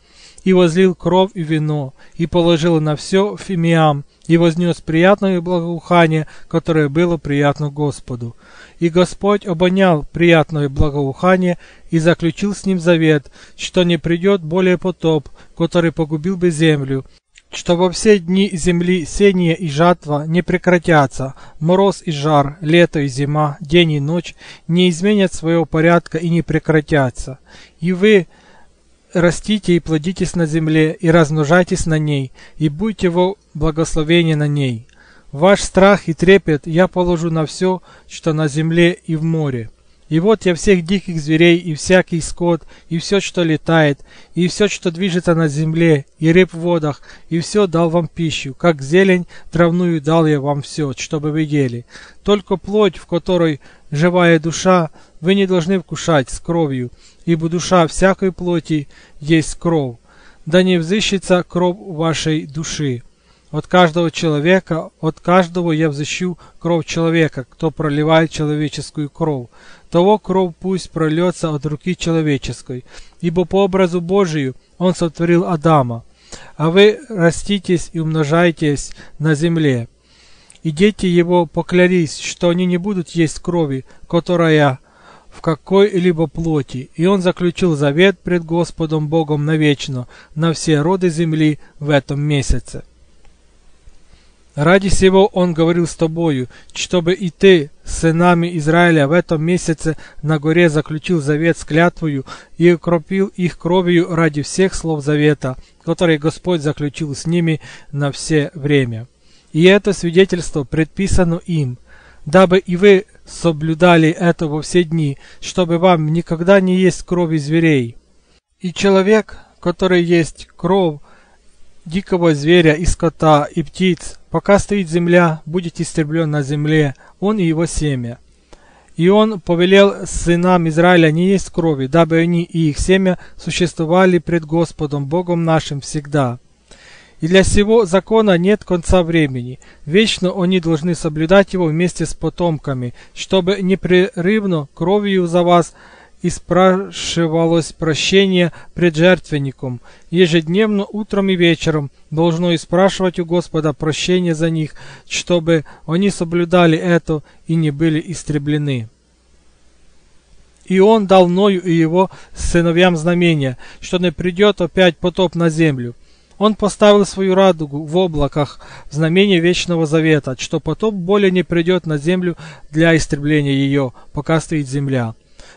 и возлил кровь и вино, и положил на все фимиам, и вознес приятное благоухание, которое было приятно Господу. И Господь обонял приятное благоухание и заключил с ним завет, что не придет более потоп, который погубил бы землю, что во все дни земли сение и жатва не прекратятся, мороз и жар, лето и зима, день и ночь не изменят своего порядка и не прекратятся. И вы растите и плодитесь на земле, и размножайтесь на ней, и будьте во благословении на ней. Ваш страх и трепет я положу на все, что на земле и в море. И вот я всех диких зверей, и всякий скот, и все, что летает, и все, что движется на земле, и рыб в водах, и все дал вам пищу, как зелень травную дал я вам все, чтобы вы ели. Только плоть, в которой живая душа, вы не должны вкушать с кровью, ибо душа всякой плоти есть кровь. Да не взыщется кровь вашей души. От каждого человека, от каждого я взыщу кровь человека, кто проливает человеческую кровь. Того кровь пусть прольется от руки человеческой, ибо по образу Божию он сотворил Адама. А вы раститесь и умножайтесь на земле. И дети его поклялись, что они не будут есть крови, которая в какой-либо плоти, и он заключил завет пред Господом Богом навечно на все роды земли в этом месяце. Ради сего он говорил с тобою, чтобы и ты с сынами Израиля в этом месяце на горе заключил завет с клятвою и укропил их кровью ради всех слов завета, которые Господь заключил с ними на все время. И это свидетельство предписано им, дабы и вы соблюдали это во все дни, чтобы вам никогда не есть крови зверей. И человек, который есть кровь дикого зверя и скота и птиц, Пока стоит земля, будет истреблен на земле, он и его семя. И он повелел сынам Израиля не есть крови, дабы они и их семя существовали пред Господом Богом нашим всегда. И для сего закона нет конца времени. Вечно они должны соблюдать его вместе с потомками, чтобы непрерывно кровью за вас – и спрашивалось прощение пред жертвенником. Ежедневно утром и вечером должно и спрашивать у Господа прощение за них, чтобы они соблюдали это и не были истреблены. И он дал Ною и его сыновьям знамение, что не придет опять потоп на землю. Он поставил свою радугу в облаках в знамение Вечного Завета, что потоп более не придет на землю для истребления ее, пока стоит земля.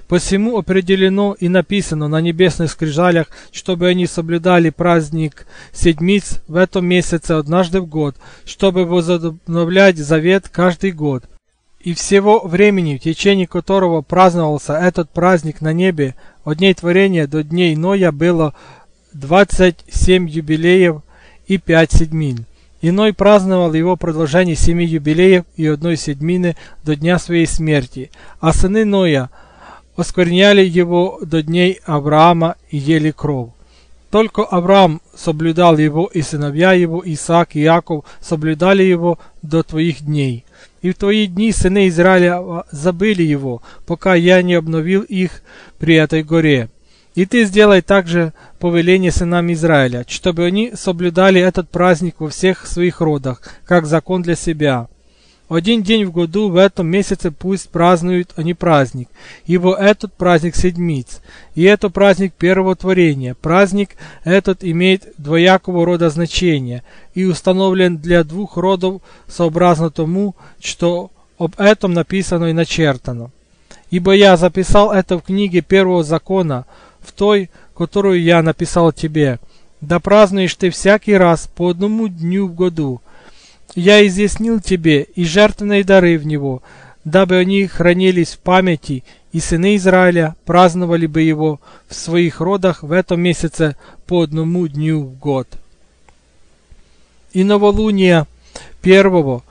Посему определено и написано на небесных скрижалях, чтобы они соблюдали праздник седмиц в этом месяце однажды в год, чтобы возобновлять завет каждый год. И всего времени, в течение которого праздновался этот праздник на небе, от дней творения до дней Ноя было 27 юбилеев и 5 седьмин. Иной праздновал его продолжение семи юбилеев и одной седьмины до дня своей смерти, а сыны Ноя – оскверняли его до дней Авраама и ели кровь. Только Авраам соблюдал его, и сыновья его, Исаак и Яков, соблюдали его до твоих дней. И в твои дни сыны Израиля забыли его, пока я не обновил их при этой горе. И ты сделай также повеление сынам Израиля, чтобы они соблюдали этот праздник во всех своих родах, как закон для себя. Один день в году в этом месяце пусть празднуют они праздник, ибо этот праздник седмиц, и это праздник первого творения. Праздник этот имеет двоякого рода значение и установлен для двух родов сообразно тому, что об этом написано и начертано. Ибо я записал это в книге первого закона, в той, которую я написал тебе, да празднуешь ты всякий раз по одному дню в году. Я изъяснил тебе и жертвенные дары в него, дабы они хранились в памяти, и сыны Израиля праздновали бы его в своих родах в этом месяце по одному дню в год. И новолуния первого,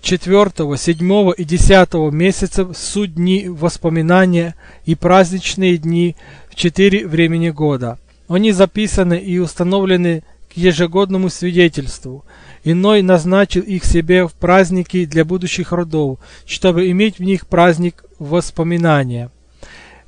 четвертого, седьмого и десятого месяцев суть дни воспоминания и праздничные дни в четыре времени года. Они записаны и установлены к ежегодному свидетельству – Иной назначил их себе в праздники для будущих родов, чтобы иметь в них праздник воспоминания.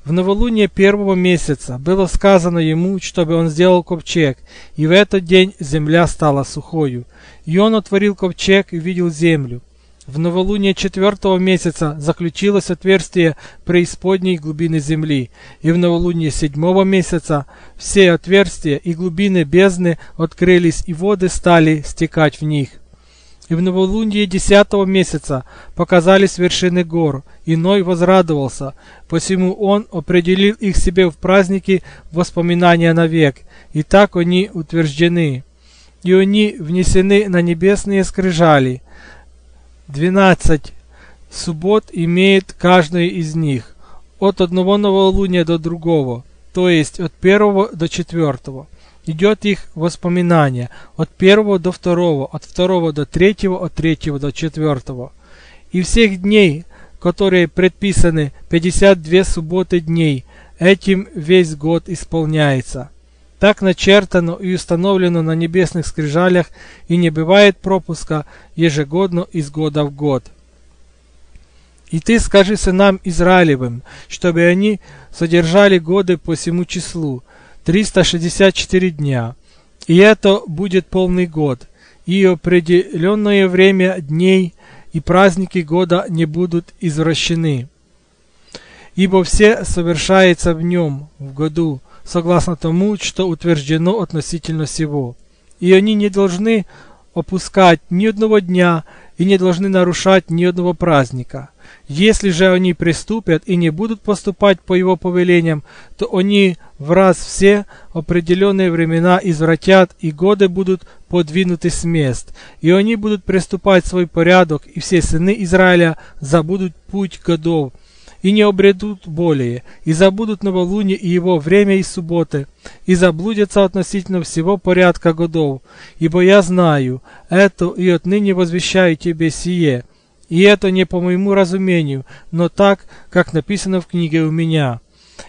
В новолуние первого месяца было сказано ему, чтобы он сделал ковчег, и в этот день земля стала сухою. И он отворил ковчег и видел землю. В новолуние четвертого месяца заключилось отверстие преисподней глубины земли, и в новолуние седьмого месяца все отверстия и глубины бездны открылись, и воды стали стекать в них. И в новолуние десятого месяца показались вершины гор, и Ной возрадовался, посему он определил их себе в праздники воспоминания навек, и так они утверждены. И они внесены на небесные скрижали, 12 суббот имеет каждый из них, от одного новолуния до другого, то есть от первого до четвертого. Идет их воспоминание от первого до второго, от второго до третьего, от третьего до четвертого. И всех дней, которые предписаны 52 субботы дней, этим весь год исполняется. Так начертано и установлено на небесных скрижалях, и не бывает пропуска ежегодно из года в год. И ты скажи сынам Израилевым, чтобы они содержали годы по всему числу, 364 дня. И это будет полный год, и определенное время дней и праздники года не будут извращены. Ибо все совершается в нем, в году, согласно тому, что утверждено относительно всего. И они не должны опускать ни одного дня и не должны нарушать ни одного праздника. Если же они приступят и не будут поступать по его повелениям, то они в раз все определенные времена извратят, и годы будут подвинуты с мест, и они будут приступать свой порядок, и все сыны Израиля забудут путь годов, и не обретут более, и забудут новолуние и его время и субботы, и заблудятся относительно всего порядка годов. Ибо я знаю это и отныне возвещаю тебе сие, и это не по моему разумению, но так, как написано в книге у меня.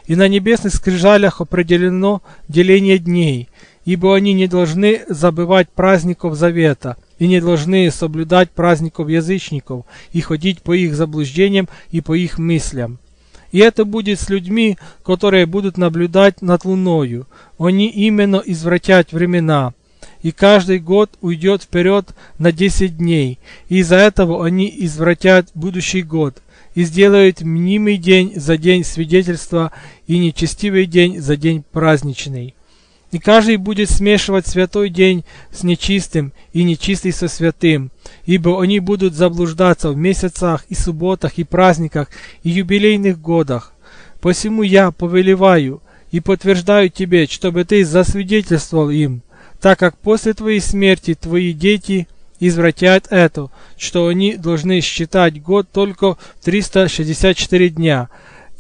И на небесных скрижалях определено деление дней, ибо они не должны забывать праздников завета, и не должны соблюдать праздников язычников и ходить по их заблуждениям и по их мыслям. И это будет с людьми, которые будут наблюдать над луною. Они именно извратят времена. И каждый год уйдет вперед на 10 дней. И из-за этого они извратят будущий год. И сделают мнимый день за день свидетельства и нечестивый день за день праздничный. И каждый будет смешивать святой день с нечистым и нечистый со святым, ибо они будут заблуждаться в месяцах и субботах и праздниках и юбилейных годах. Посему я повелеваю и подтверждаю тебе, чтобы ты засвидетельствовал им, так как после твоей смерти твои дети извратят это, что они должны считать год только 364 дня,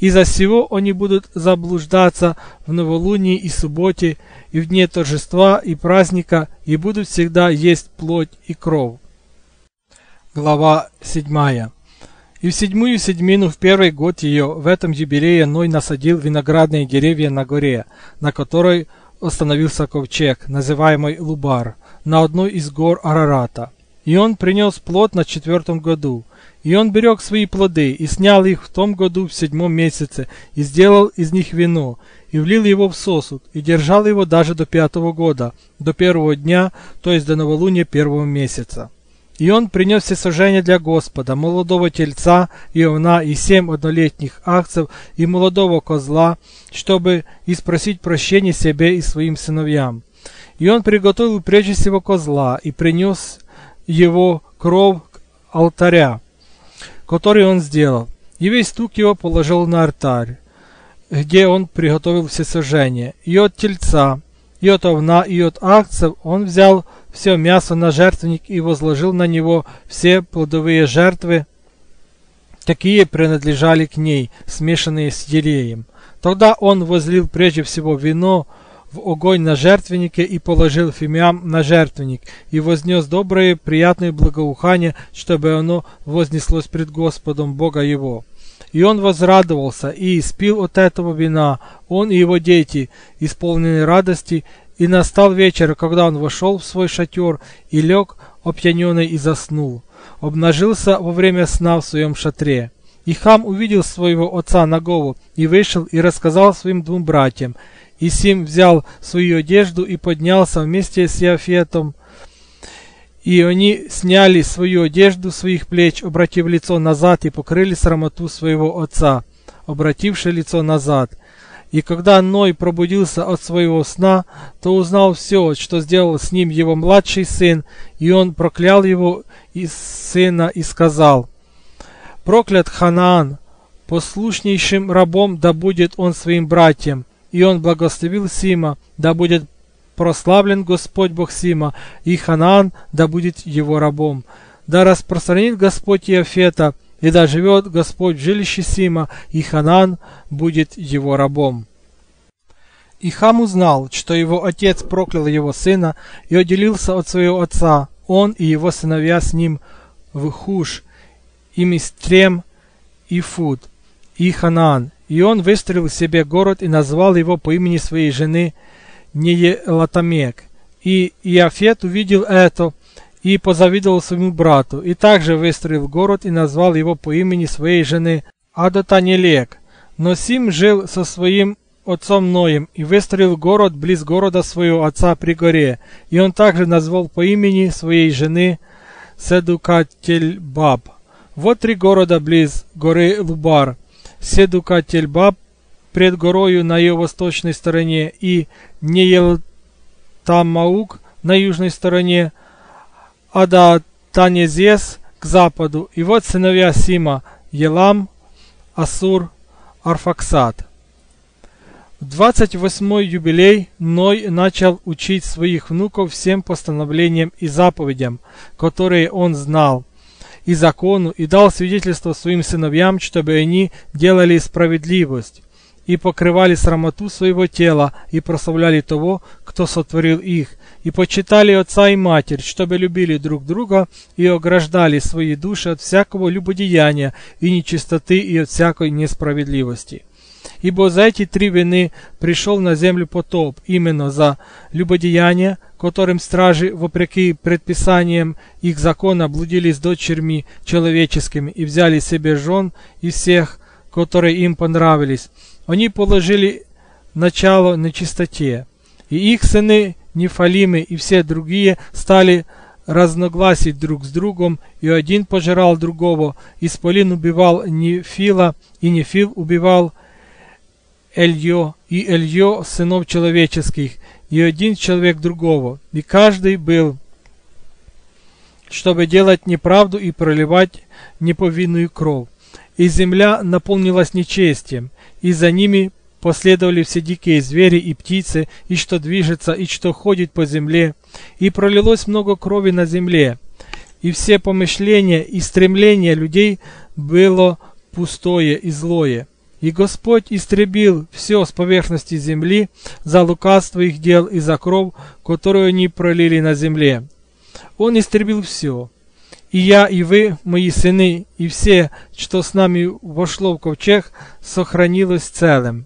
из-за всего они будут заблуждаться в новолунии и субботе, и в дне торжества и праздника, и будут всегда есть плоть и кровь. Глава 7. И в седьмую седьмину в первый год ее в этом юбилее Ной насадил виноградные деревья на горе, на которой остановился ковчег, называемый Лубар, на одной из гор Арарата. И он принес плод на четвертом году, и он берег свои плоды, и снял их в том году в седьмом месяце, и сделал из них вино, и влил его в сосуд, и держал его даже до пятого года, до первого дня, то есть до новолуния первого месяца. И он принес все сожжения для Господа, молодого тельца и овна, и семь однолетних акцев, и молодого козла, чтобы испросить прощение себе и своим сыновьям. И он приготовил прежде всего козла, и принес его кровь к алтаря, который он сделал, и весь стук его положил на алтарь, где он приготовил все сожжения, и от тельца, и от овна, и от акцев он взял все мясо на жертвенник и возложил на него все плодовые жертвы, какие принадлежали к ней, смешанные с елеем. Тогда он возлил прежде всего вино в огонь на жертвеннике и положил фимиам на жертвенник, и вознес доброе приятное благоухание, чтобы оно вознеслось пред Господом Бога его. И он возрадовался и испил от этого вина, он и его дети, исполненные радости, и настал вечер, когда он вошел в свой шатер и лег опьяненный и заснул. Обнажился во время сна в своем шатре. И хам увидел своего отца Нагову и вышел и рассказал своим двум братьям. И Сим взял свою одежду и поднялся вместе с Яфетом. И они сняли свою одежду своих плеч, обратив лицо назад, и покрыли срамоту своего отца, обративши лицо назад. И когда Ной пробудился от своего сна, то узнал все, что сделал с ним его младший сын, и он проклял его и сына и сказал, «Проклят Ханаан, послушнейшим рабом да будет он своим братьям». И он благословил Сима, да будет прославлен Господь Бог Сима, и Ханаан да будет его рабом. Да распространит Господь Иофета, и да живет Господь в жилище Сима, и Ханан будет его рабом. И Хам узнал, что его отец проклял его сына и отделился от своего отца, он и его сыновья с ним в Хуш, и Мистрем, и Фуд, и Ханаан. И он выстроил себе город и назвал его по имени своей жены Неелатамек. И Иофет увидел это, и позавидовал своему брату, и также выстроил город и назвал его по имени своей жены Адатанелек. Но Сим жил со своим отцом Ноем и выстроил город близ города своего отца при горе, и он также назвал по имени своей жены Седукательбаб. Вот три города близ горы Лубар, Седукательбаб пред горою на ее восточной стороне и Неелтамаук на южной стороне, а до Танезес к западу, и вот сыновья Сима, Елам, Асур, Арфаксад. В 28-й юбилей Ной начал учить своих внуков всем постановлениям и заповедям, которые он знал, и закону, и дал свидетельство своим сыновьям, чтобы они делали справедливость, и покрывали срамоту своего тела, и прославляли того, кто сотворил их, и почитали отца и матерь, чтобы любили друг друга и ограждали свои души от всякого любодеяния и нечистоты и от всякой несправедливости. Ибо за эти три вины пришел на землю потоп, именно за любодеяние, которым стражи, вопреки предписаниям их закона, блудили с дочерьми человеческими и взяли себе жен из всех, которые им понравились. Они положили начало на чистоте, и их сыны Нефалимы и все другие стали разногласить друг с другом, и один пожирал другого, Исполин убивал Нефила, и Нефил убивал Эльё, и Эльё сынов человеческих, и один человек другого, и каждый был, чтобы делать неправду и проливать неповинную кровь. И земля наполнилась нечестием, и за ними Последовали все дикие звери и птицы, и что движется, и что ходит по земле, и пролилось много крови на земле, и все помышления и стремления людей было пустое и злое. И Господь истребил все с поверхности земли за лукавство их дел и за кровь, которую они пролили на земле. Он истребил все. И я, и вы, мои сыны, и все, что с нами вошло в ковчег, сохранилось целым.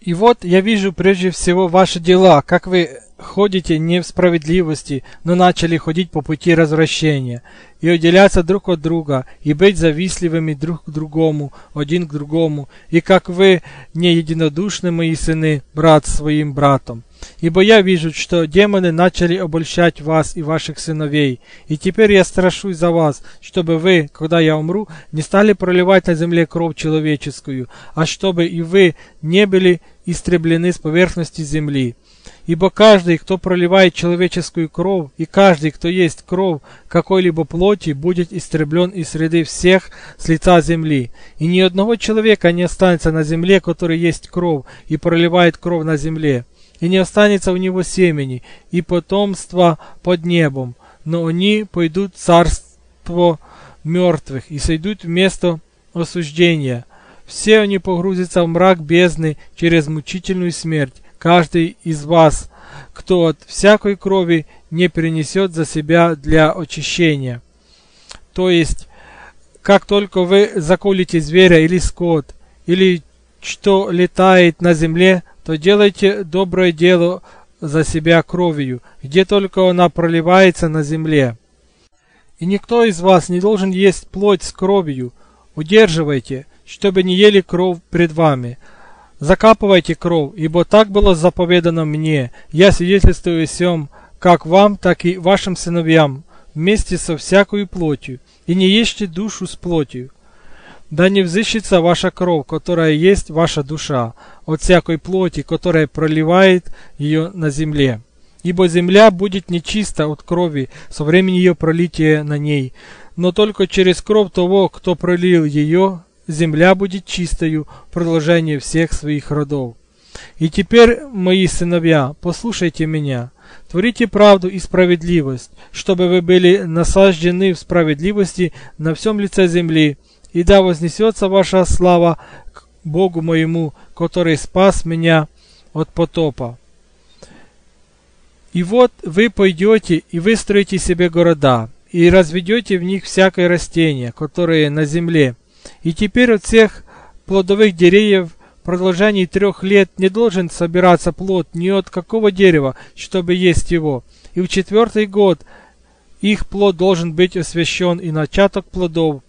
И вот я вижу прежде всего ваши дела, как вы ходите не в справедливости, но начали ходить по пути развращения, и отделяться друг от друга, и быть завистливыми друг к другому, один к другому, и как вы не единодушны, мои сыны, брат своим братом. Ибо я вижу, что демоны начали обольщать вас и ваших сыновей, и теперь я страшусь за вас, чтобы вы, когда я умру, не стали проливать на земле кровь человеческую, а чтобы и вы не были истреблены с поверхности земли. Ибо каждый, кто проливает человеческую кровь, и каждый, кто есть кровь какой-либо плоти, будет истреблен из среды всех с лица земли. И ни одного человека не останется на земле, который есть кровь и проливает кровь на земле. и не останется у него семени, и потомства под небом, но они пойдут в царство мертвых и сойдут в место осуждения. Все они погрузятся в мрак бездны через мучительную смерть. Каждый из вас, кто от всякой крови не принесет за себя для очищения. То есть, как только вы заколите зверя или скот, или что летает на земле, то делайте доброе дело за себя кровью, где только она проливается на земле. И никто из вас не должен есть плоть с кровью. Удерживайте, чтобы не ели кровь пред вами. Закапывайте кровь, ибо так было заповедано мне. Я свидетельствую всем, как вам, так и вашим сыновьям, вместе со всякою плотью. И не ешьте душу с плотью. Да не взыщется ваша кровь, которая есть ваша душа, от всякой плоти, которая проливает ее на земле. Ибо земля будет нечиста от крови со времени ее пролития на ней, но только через кровь того, кто пролил ее, земля будет чистою продолжение всех своих родов. И теперь, мои сыновья, послушайте меня. Творите правду и справедливость, чтобы вы были насаждены в справедливости на всем лице земли, и да вознесется ваша слава к Богу моему, который спас меня от потопа. И вот вы пойдете и выстроите себе города, и разведете в них всякое растение, которое на земле. И теперь от всех плодовых деревьев в продолжении трех лет не должен собираться плод ни от какого дерева, чтобы есть его. И в четвертый год их плод должен быть освящен, и начаток плодов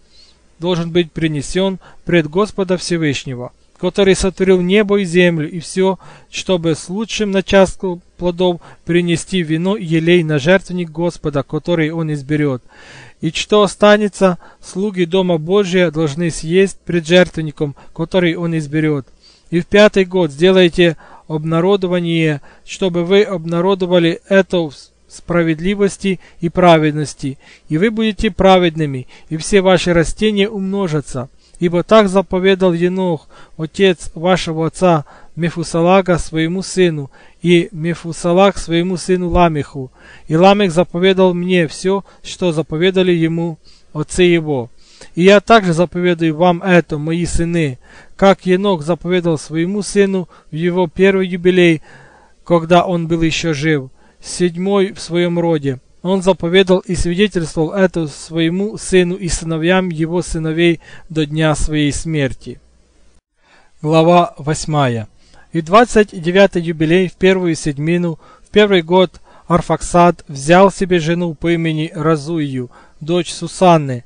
должен быть принесен пред Господа Всевышнего, который сотворил небо и землю и все, чтобы с лучшим начатком плодов принести вино и елей на жертвенник Господа, который он изберет. И что останется, слуги Дома Божия должны съесть пред жертвенником, который он изберет. И в пятый год сделайте обнародование, чтобы вы обнародовали это справедливости и праведности, и вы будете праведными, и все ваши растения умножатся. Ибо так заповедал Енох, отец вашего отца Мефусалага своему сыну, и Мефусалаг своему сыну Ламеху. И Ламех заповедал мне все, что заповедали ему отцы его. И я также заповедую вам это, мои сыны, как Енох заповедал своему сыну в его первый юбилей, когда он был еще жив, седьмой в своем роде. Он заповедал и свидетельствовал это своему сыну и сыновьям его сыновей до дня своей смерти. Глава 8. И 29 юбилей в первую седьмину, в первый год Арфаксад взял себе жену по имени Разую, дочь Сусанны,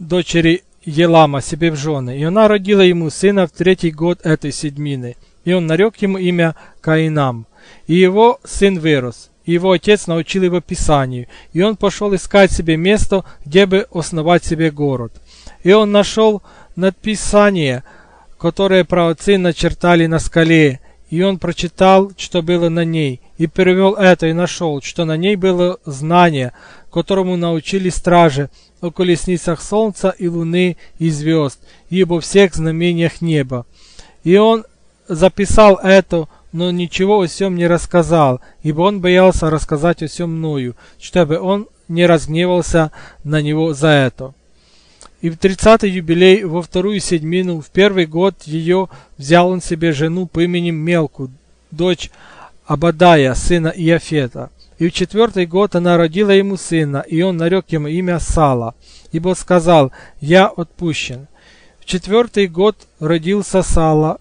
дочери Елама себе в жены, и она родила ему сына в третий год этой седьмины, и он нарек ему имя Каинам, и его сын вырос и его отец научил его Писанию, и он пошел искать себе место, где бы основать себе город. И он нашел надписание, которое праотцы начертали на скале, и он прочитал, что было на ней, и перевел это, и нашел, что на ней было знание, которому научили стражи о колесницах солнца и луны и звезд, и обо всех знамениях неба. И он записал это но ничего о всем не рассказал, ибо он боялся рассказать о всем мною, чтобы он не разгневался на него за это. И в тридцатый юбилей, во вторую седьмину, в первый год ее взял он себе жену по имени Мелку, дочь Абадая, сына Иофета. И в четвертый год она родила ему сына, и он нарек ему имя Сала, ибо сказал, «Я отпущен». В четвертый год родился Сала,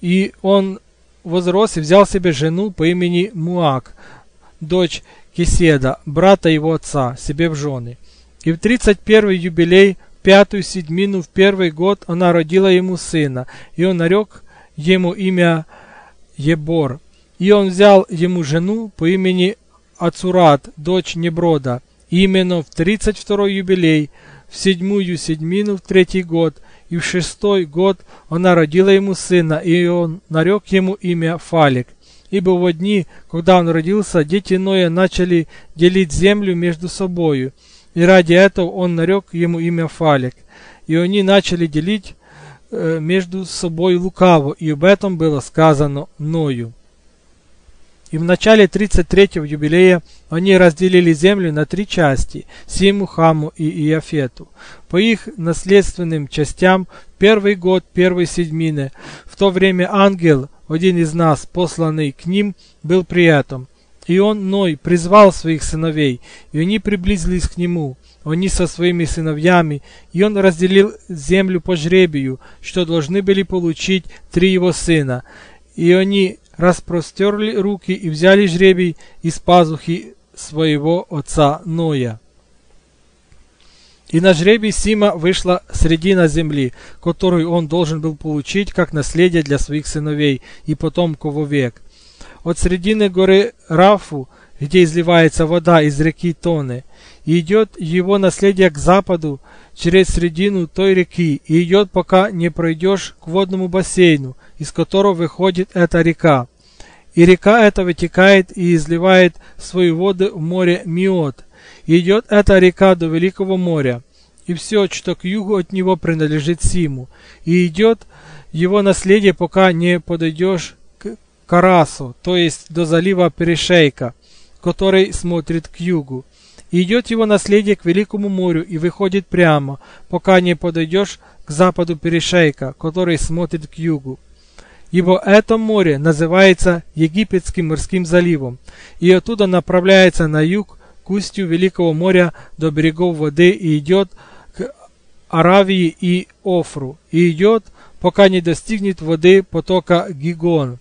и он возрос и взял себе жену по имени Муак, дочь Кеседа, брата его отца, себе в жены. И в тридцать первый юбилей, пятую седьмину в первый год она родила ему сына, и он нарек ему имя Ебор. И он взял ему жену по имени Ацурат, дочь Неброда. И именно в тридцать второй юбилей, в седьмую седьмину в третий год, и в шестой год она родила ему сына, и он нарек ему имя Фалик. Ибо в дни, когда он родился, дети Ноя начали делить землю между собою, и ради этого он нарек ему имя Фалик. И они начали делить э, между собой лукаво, и об этом было сказано Ною. И в начале 33-го юбилея они разделили землю на три части – Симу, Хаму и Иофету. По их наследственным частям первый год первой седьмины, в то время ангел, один из нас, посланный к ним, был при этом. И он, Ной, призвал своих сыновей, и они приблизились к нему, они со своими сыновьями, и он разделил землю по жребию, что должны были получить три его сына. И они распростерли руки и взяли жребий из пазухи своего отца Ноя. И на жребий Сима вышла средина земли, которую он должен был получить как наследие для своих сыновей и потомков век. От средины горы Рафу, где изливается вода из реки Тоны, идет его наследие к западу через средину той реки, и идет, пока не пройдешь к водному бассейну, из которого выходит эта река. И река эта вытекает и изливает свои воды в море Миот. И идет эта река до Великого моря, и все, что к югу от него принадлежит Симу. И идет его наследие, пока не подойдешь к Карасу, то есть до залива Перешейка, который смотрит к югу. Идет его наследие к Великому морю и выходит прямо, пока не подойдешь к западу Перешейка, который смотрит к югу. Ибо это море называется Египетским морским заливом, и оттуда направляется на юг к устью Великого моря до берегов воды и идет к Аравии и Офру, и идет, пока не достигнет воды потока Гигон,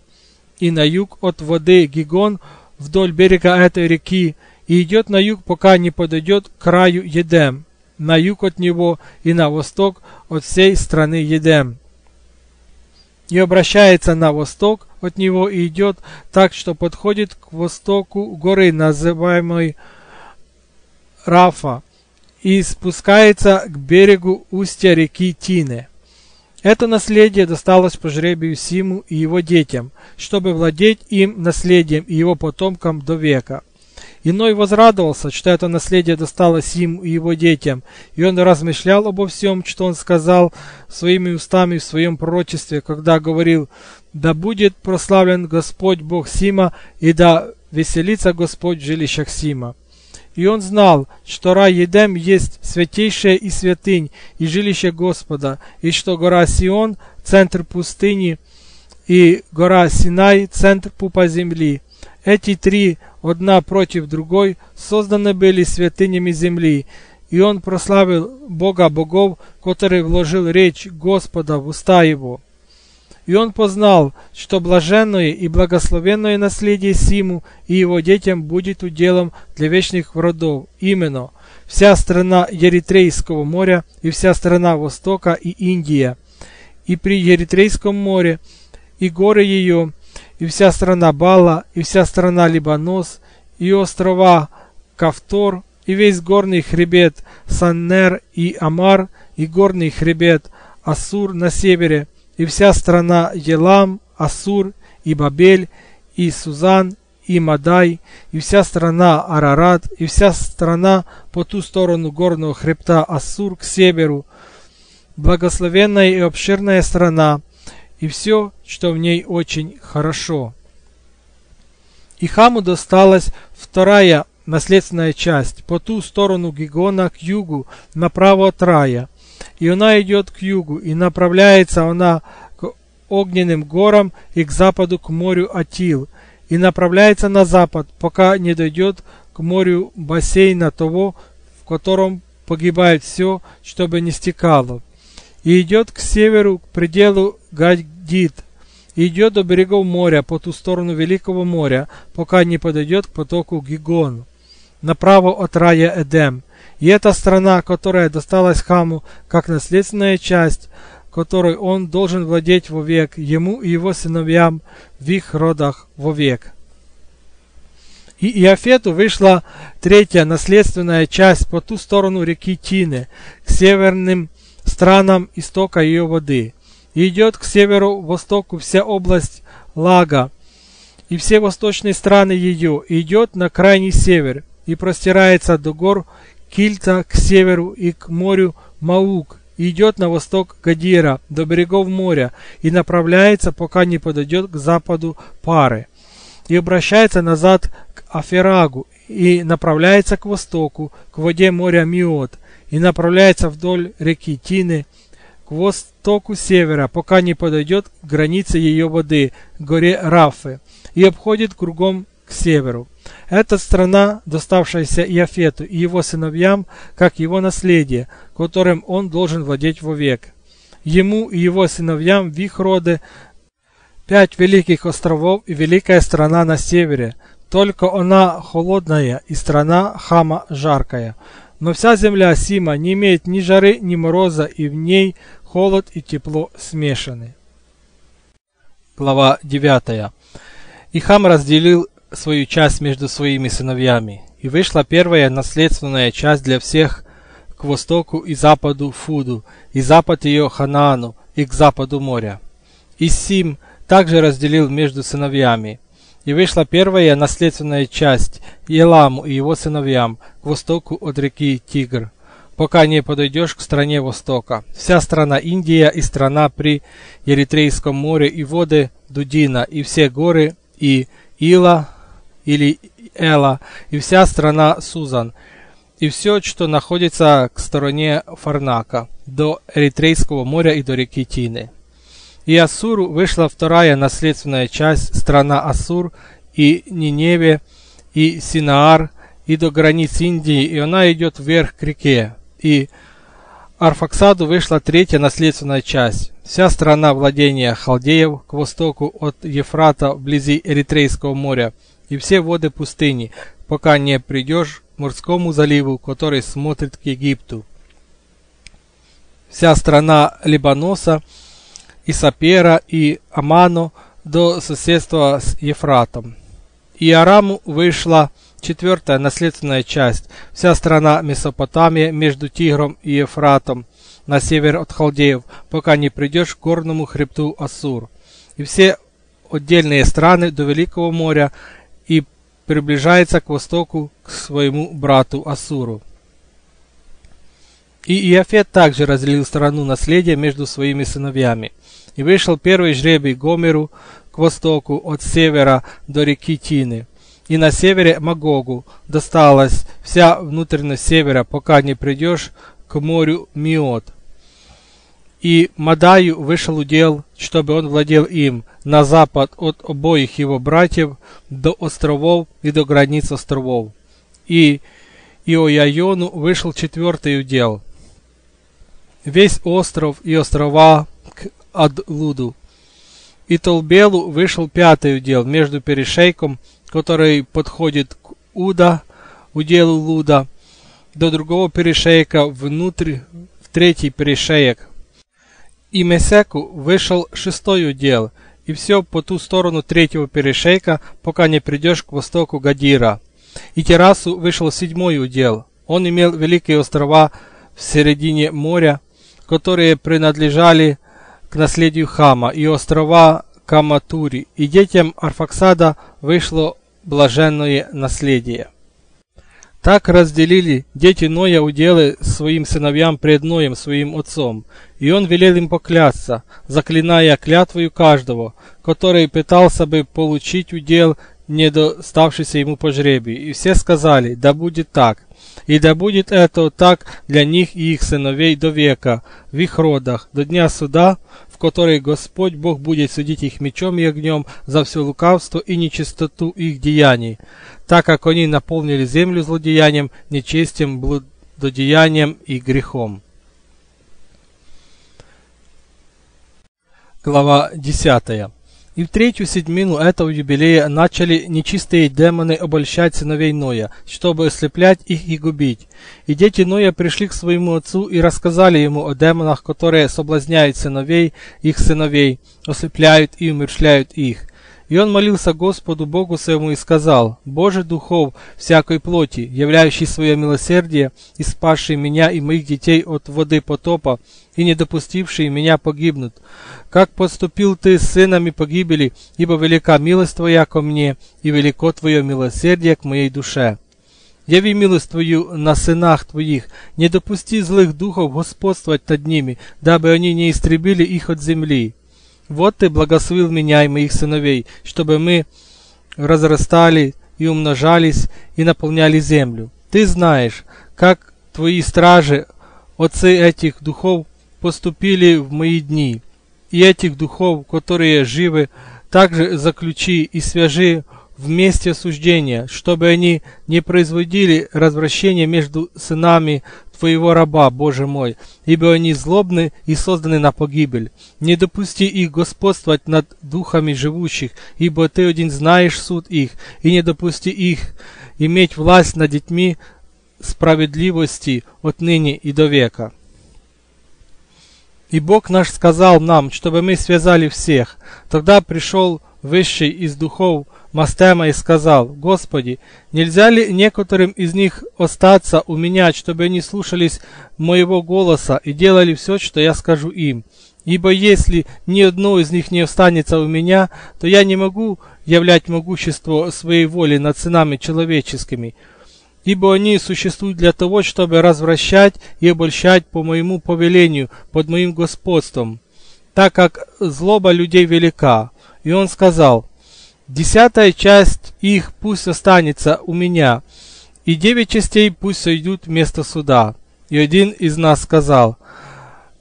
и на юг от воды Гигон вдоль берега этой реки, и идет на юг, пока не подойдет к краю Едем, на юг от него и на восток от всей страны Едем и обращается на восток от него и идет так, что подходит к востоку горы, называемой Рафа, и спускается к берегу устья реки Тине. Это наследие досталось по жребию Симу и его детям, чтобы владеть им наследием и его потомкам до века. Иной возрадовался, что это наследие досталось им и его детям, и он размышлял обо всем, что он сказал своими устами в своем пророчестве, когда говорил «Да будет прославлен Господь Бог Сима, и да веселится Господь в жилищах Сима». И он знал, что рай Едем есть святейшая и святынь, и жилище Господа, и что гора Сион – центр пустыни, и гора Синай – центр пупа земли. Эти три одна против другой, созданы были святынями земли, и он прославил Бога богов, который вложил речь Господа в уста его. И он познал, что блаженное и благословенное наследие Симу и его детям будет уделом для вечных родов, именно. Вся страна Еритрейского моря и вся страна Востока и Индия, и при Еритрейском море, и горы ее, и вся страна Бала, и вся страна Либанос, и острова Кавтор, и весь горный хребет Саннер и Амар, и горный хребет Асур на севере, и вся страна Елам, Асур и Бабель, и Сузан, и Мадай, и вся страна Арарат, и вся страна по ту сторону горного хребта Ассур к северу, благословенная и обширная страна, и все, что в ней очень хорошо. И Хаму досталась вторая наследственная часть по ту сторону Гигона к югу, направо от рая. И она идет к югу, и направляется она к огненным горам и к западу к морю Атил, и направляется на запад, пока не дойдет к морю бассейна того, в котором погибает все, чтобы не стекало и идет к северу, к пределу Гадит, и идет до берегов моря по ту сторону Великого моря, пока не подойдет к потоку Гигон, направо от рая Эдем. И это страна, которая досталась Хаму как наследственная часть, которой он должен владеть вовек, ему и его сыновьям в их родах вовек. И Иофету вышла третья наследственная часть по ту сторону реки Тины, к северным странам истока ее воды. Идет к северу-востоку вся область Лага и все восточные страны ее, идет на крайний север, и простирается до гор Кильта к северу и к морю Маук, идет на восток Гадира, до берегов моря, и направляется, пока не подойдет к западу Пары. и обращается назад к Аферагу и направляется к востоку, к воде моря Миот, и направляется вдоль реки Тины к востоку севера, пока не подойдет к границе ее воды, горе Рафы, и обходит кругом к северу. Эта страна, доставшаяся Иофету и его сыновьям, как его наследие, которым он должен владеть вовек. Ему и его сыновьям в их роды пять великих островов и великая страна на севере, только она холодная и страна Хама жаркая. Но вся земля Сима не имеет ни жары, ни мороза, и в ней холод и тепло смешаны. Глава 9. И Хам разделил свою часть между своими сыновьями, и вышла первая наследственная часть для всех к востоку и западу Фуду, и запад ее Ханаану, и к западу моря. И Сим также разделил между сыновьями. И вышла первая наследственная часть Еламу и его сыновьям к востоку от реки Тигр, пока не подойдешь к стране востока. Вся страна Индия и страна при Еритрейском море и воды Дудина, и все горы, и Ила, или Эла, и вся страна Сузан, и все, что находится к стороне Фарнака, до Эритрейского моря и до реки Тины. И Ассуру вышла вторая наследственная часть, страна Ассур, и Ниневе, и Синаар, и до границ Индии, и она идет вверх к реке. И Арфаксаду вышла третья наследственная часть, вся страна владения халдеев к востоку от Ефрата вблизи Эритрейского моря, и все воды пустыни, пока не придешь к морскому заливу, который смотрит к Египту. Вся страна Либаноса, и Сапера, и Аману до соседства с Ефратом. И Араму вышла четвертая наследственная часть, вся страна Месопотамия между Тигром и Ефратом, на север от Халдеев, пока не придешь к горному хребту Ассур. И все отдельные страны до Великого моря и приближается к востоку к своему брату Асуру. И Иофет также разделил страну наследия между своими сыновьями. И вышел первый жребий Гомеру к востоку от севера до реки Тины. И на севере Магогу досталась вся внутренность севера, пока не придешь к морю Миот и Мадаю вышел удел, чтобы он владел им на запад от обоих его братьев до островов и до границ островов. И Иояйону вышел четвертый удел, весь остров и острова к Адлуду. И Толбелу вышел пятый удел между перешейком, который подходит к Уда, уделу Луда, до другого перешейка внутрь в третий перешеек, и Месеку вышел шестой удел, и все по ту сторону третьего перешейка, пока не придешь к востоку Гадира. И Терасу вышел седьмой удел. Он имел великие острова в середине моря, которые принадлежали к наследию Хама, и острова Каматури, и детям Арфаксада вышло блаженное наследие. Так разделили дети Ноя уделы своим сыновьям пред Ноем своим отцом, и он велел им поклясться, заклиная клятвою каждого, который пытался бы получить удел, не доставшийся ему по жребию. И все сказали, да будет так. И да будет это так для них и их сыновей до века, в их родах, до дня суда, в который Господь Бог будет судить их мечом и огнем за все лукавство и нечистоту их деяний, так как они наполнили землю злодеянием, нечестием, блудодеянием и грехом. Глава 10. И в третью седьмину этого юбилея начали нечистые демоны обольщать сыновей Ноя, чтобы ослеплять их и губить. И дети Ноя пришли к своему отцу и рассказали ему о демонах, которые соблазняют сыновей их сыновей, ослепляют и умершляют их. И он молился Господу Богу своему и сказал, «Боже духов всякой плоти, являющий свое милосердие и спасший меня и моих детей от воды потопа, и не допустивший меня погибнуть, как поступил ты с сынами погибели, ибо велика милость твоя ко мне, и велико твое милосердие к моей душе». Яви милость Твою на сынах Твоих, не допусти злых духов господствовать над ними, дабы они не истребили их от земли. Вот ты благословил меня и моих сыновей, чтобы мы разрастали и умножались и наполняли землю. Ты знаешь, как твои стражи, отцы этих духов, поступили в мои дни, и этих духов, которые живы, также заключи и свяжи вместе суждения, чтобы они не производили развращения между сынами твоего раба, Боже мой, ибо они злобны и созданы на погибель. Не допусти их господствовать над духами живущих, ибо ты один знаешь суд их, и не допусти их иметь власть над детьми справедливости отныне и до века. И Бог наш сказал нам, чтобы мы связали всех. Тогда пришел высший из духов Мастема и сказал, «Господи, нельзя ли некоторым из них остаться у меня, чтобы они слушались моего голоса и делали все, что я скажу им? Ибо если ни одно из них не останется у меня, то я не могу являть могущество своей воли над сынами человеческими, ибо они существуют для того, чтобы развращать и обольщать по моему повелению под моим господством, так как злоба людей велика». И он сказал, Десятая часть их пусть останется у меня, и девять частей пусть сойдут вместо суда. И один из нас сказал,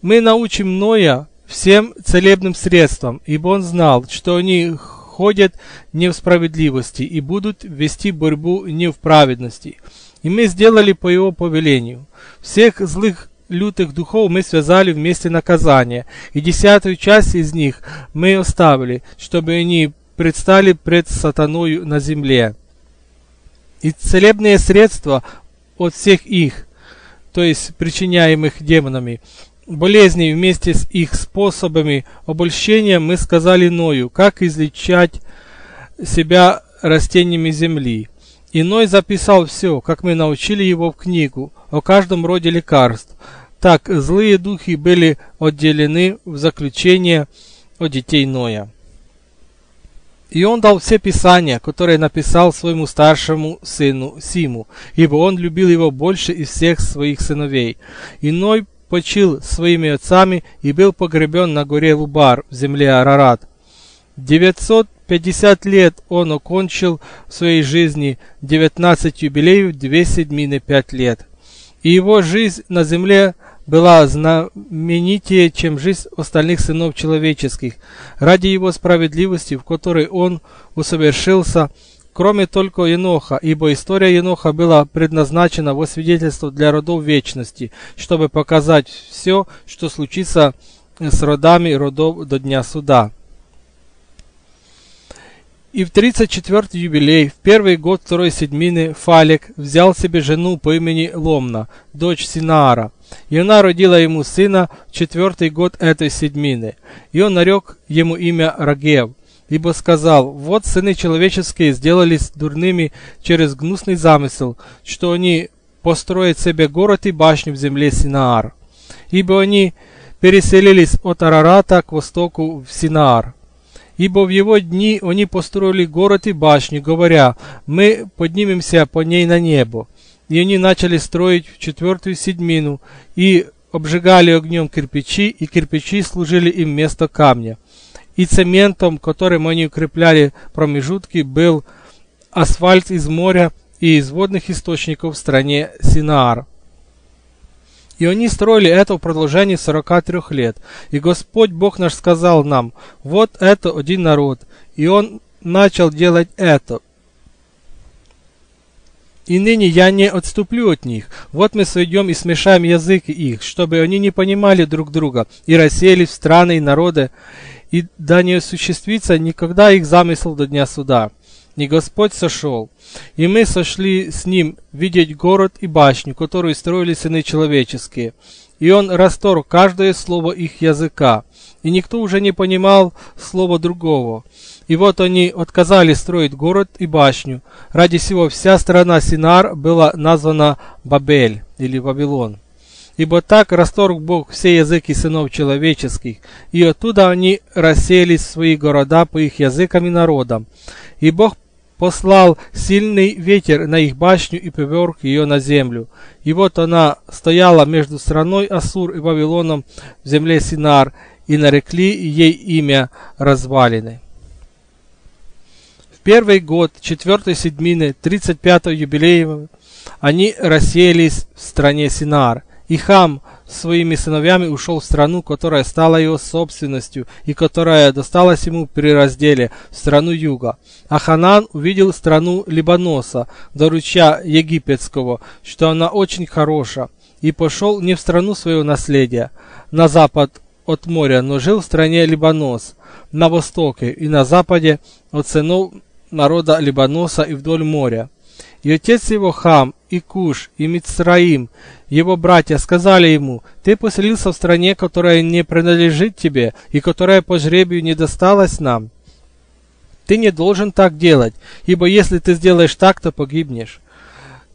мы научим Ноя всем целебным средствам, ибо он знал, что они ходят не в справедливости и будут вести борьбу не в праведности. И мы сделали по его повелению. Всех злых лютых духов мы связали вместе наказания, и десятую часть из них мы оставили, чтобы они предстали пред сатаною на земле. И целебные средства от всех их, то есть причиняемых демонами, болезней вместе с их способами обольщения мы сказали Ною, как излечать себя растениями земли. И Ной записал все, как мы научили его в книгу о каждом роде лекарств. Так злые духи были отделены в заключение от детей Ноя. И он дал все писания, которые написал своему старшему сыну Симу, ибо он любил его больше из всех своих сыновей. Иной почил своими отцами и был погребен на горе Лубар в земле Арарат. 950 лет он окончил в своей жизни, 19 юбилеев, 2 седьмины, 5 лет. И его жизнь на земле была знаменитее, чем жизнь остальных сынов человеческих, ради его справедливости, в которой он усовершился, кроме только Еноха, ибо история Еноха была предназначена во свидетельство для родов вечности, чтобы показать все, что случится с родами родов до дня суда. И в 34-й юбилей, в первый год второй седьмины, Фалик взял себе жену по имени Ломна, дочь Синаара, и она родила ему сына в четвертый год этой седьмины. И он нарек ему имя Рагев, ибо сказал, вот сыны человеческие сделались дурными через гнусный замысел, что они построят себе город и башню в земле Синаар. Ибо они переселились от Арарата к востоку в Синаар ибо в его дни они построили город и башню, говоря, мы поднимемся по ней на небо. И они начали строить в четвертую седьмину, и обжигали огнем кирпичи, и кирпичи служили им вместо камня. И цементом, которым они укрепляли промежутки, был асфальт из моря и из водных источников в стране Синаар. И они строили это в продолжении 43 лет. И Господь Бог наш сказал нам, вот это один народ. И он начал делать это. И ныне я не отступлю от них. Вот мы сойдем и смешаем языки их, чтобы они не понимали друг друга, и расселись в страны и народы, и да не осуществится никогда их замысел до дня суда и Господь сошел. И мы сошли с ним видеть город и башню, которую строили сыны человеческие. И он расторг каждое слово их языка, и никто уже не понимал слова другого. И вот они отказались строить город и башню. Ради всего вся страна Синар была названа Бабель или Вавилон. Ибо так расторг Бог все языки сынов человеческих, и оттуда они расселись в свои города по их языкам и народам. И Бог послал сильный ветер на их башню и поверг ее на землю. И вот она стояла между страной Ассур и Вавилоном в земле Синар, и нарекли ей имя развалины. В первый год четвертой седмины 35-го юбилея они рассеялись в стране Синар. И Хам своими сыновьями ушел в страну, которая стала его собственностью и которая досталась ему при разделе в страну юга. А Ханан увидел страну Либаноса, до ручья египетского, что она очень хороша, и пошел не в страну своего наследия, на запад от моря, но жил в стране Либанос, на востоке и на западе от сынов народа Либаноса и вдоль моря. И отец его Хам, и Куш, и Мицраим, его братья, сказали ему, «Ты поселился в стране, которая не принадлежит тебе, и которая по жребию не досталась нам. Ты не должен так делать, ибо если ты сделаешь так, то погибнешь.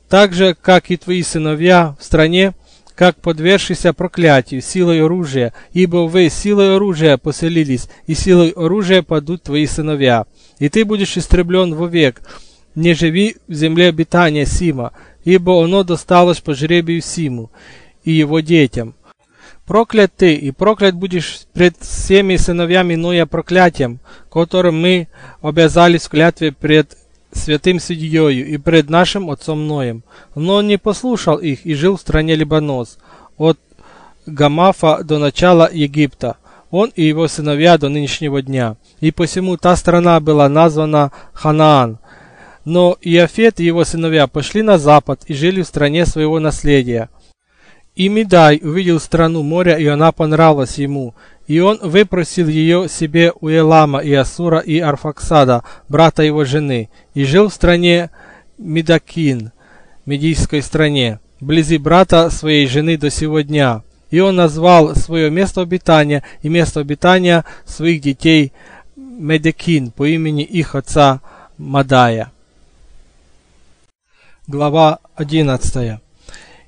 Так же, как и твои сыновья в стране, как подвергшийся проклятию силой оружия, ибо вы силой оружия поселились, и силой оружия падут твои сыновья, и ты будешь истреблен вовек. Не живи в земле обитания Сима, ибо оно досталось по жребию Симу и его детям. Проклят ты, и проклят будешь пред всеми сыновьями Ноя проклятием, которым мы обязались в клятве пред святым судьею и пред нашим отцом Ноем. Но он не послушал их и жил в стране Либанос, от Гамафа до начала Египта, он и его сыновья до нынешнего дня. И посему та страна была названа Ханаан, но Иофет и его сыновья пошли на запад и жили в стране своего наследия. И Медай увидел страну моря, и она понравилась ему. И он выпросил ее себе у Элама и Асура и Арфаксада, брата его жены, и жил в стране Медакин, медийской стране, вблизи брата своей жены до сего дня. И он назвал свое место обитания и место обитания своих детей Медекин по имени их отца Мадая. Глава 11.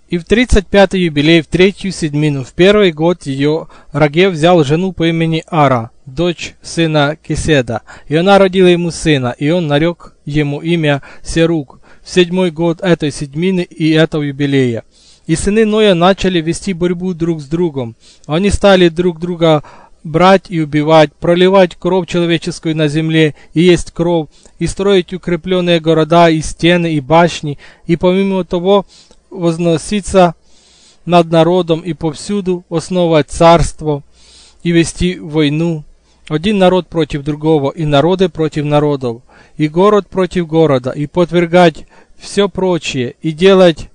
И в 35-й юбилей, в третью седмину, в первый год ее Рагев взял жену по имени Ара, дочь сына Кеседа, и она родила ему сына, и он нарек ему имя Серук в седьмой год этой седмины и этого юбилея. И сыны Ноя начали вести борьбу друг с другом. Они стали друг друга брать и убивать, проливать кровь человеческую на земле и есть кровь, и строить укрепленные города, и стены, и башни, и помимо того возноситься над народом и повсюду основать царство и вести войну. Один народ против другого, и народы против народов, и город против города, и подвергать все прочее, и делать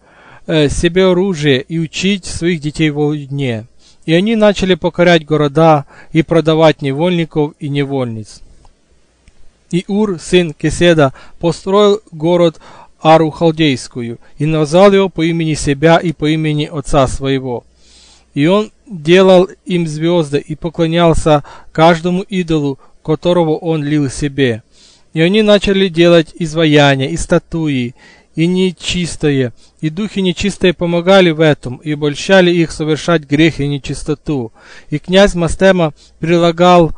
э, себе оружие, и учить своих детей войне. И они начали покорять города и продавать невольников и невольниц. И Ур, сын Кеседа, построил город Ару Халдейскую и назвал его по имени себя и по имени отца своего. И он делал им звезды и поклонялся каждому идолу, которого он лил себе. И они начали делать изваяния и статуи, и нечистое, и духи нечистые помогали в этом, и обольщали их совершать грех и нечистоту. И князь Мастема прилагал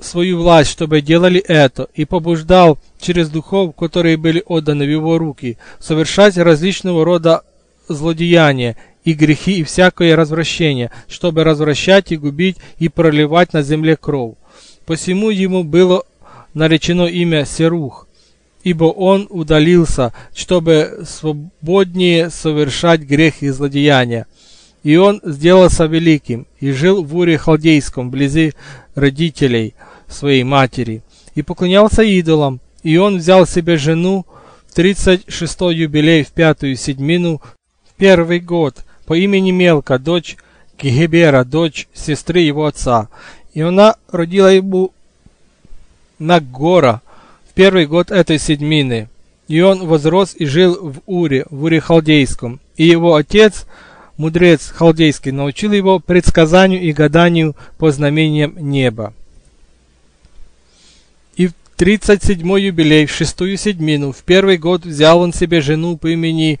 свою власть, чтобы делали это, и побуждал через духов, которые были отданы в его руки, совершать различного рода злодеяния и грехи и всякое развращение, чтобы развращать и губить и проливать на земле кровь. Посему ему было наречено имя Серух, ибо он удалился, чтобы свободнее совершать грех и злодеяния. И он сделался великим, и жил в Уре Халдейском, вблизи родителей своей матери, и поклонялся идолам, и он взял себе жену в 36-й юбилей в пятую седьмину в первый год по имени Мелка, дочь Гебера, дочь сестры его отца. И она родила ему Наггора, первый год этой седмины. И он возрос и жил в Уре, в Уре Халдейском. И его отец, мудрец халдейский, научил его предсказанию и гаданию по знамениям неба. И в 37-й юбилей, в шестую седмину, в первый год взял он себе жену по имени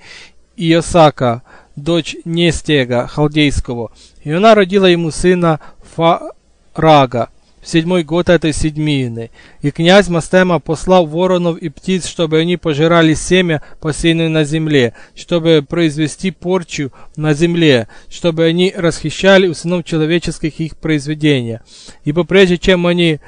Иосака, дочь Нестега халдейского, и она родила ему сына Фарага седьмой год этой седьмины. И князь Мастема послал воронов и птиц, чтобы они пожирали семя, посеянное на земле, чтобы произвести порчу на земле, чтобы они расхищали у сынов человеческих их произведения. Ибо прежде чем они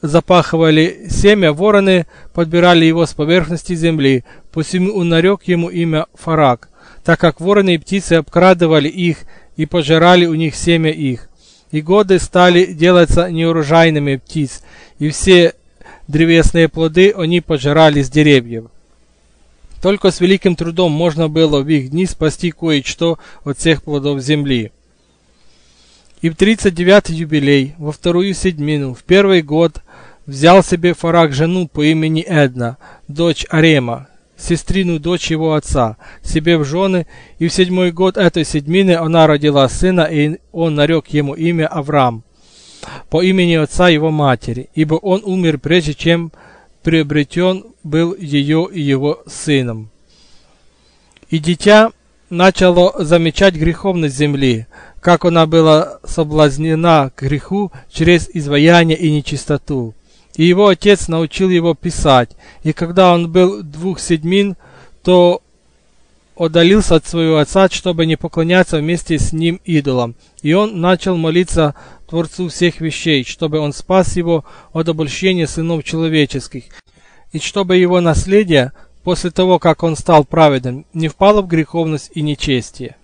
запахивали семя, вороны подбирали его с поверхности земли, посему он нарек ему имя Фарак, так как вороны и птицы обкрадывали их и пожирали у них семя их. И годы стали делаться неурожайными птиц, и все древесные плоды они пожирали с деревьев. Только с великим трудом можно было в их дни спасти кое-что от всех плодов земли. И в 39-й юбилей, во вторую седьмину, в первый год, взял себе Фарак жену по имени Эдна, дочь Арема, сестрину дочь его отца, себе в жены, и в седьмой год этой седьмины она родила сына, и он нарек ему имя Авраам, по имени отца его матери, ибо он умер прежде, чем приобретен был ее и его сыном. И дитя начало замечать греховность земли, как она была соблазнена к греху через изваяние и нечистоту. И его отец научил его писать, и когда он был двух седьмин, то отдалился от своего отца, чтобы не поклоняться вместе с ним идолам. И он начал молиться Творцу всех вещей, чтобы он спас его от обольщения сынов человеческих, и чтобы его наследие, после того, как он стал праведным, не впало в греховность и нечестие.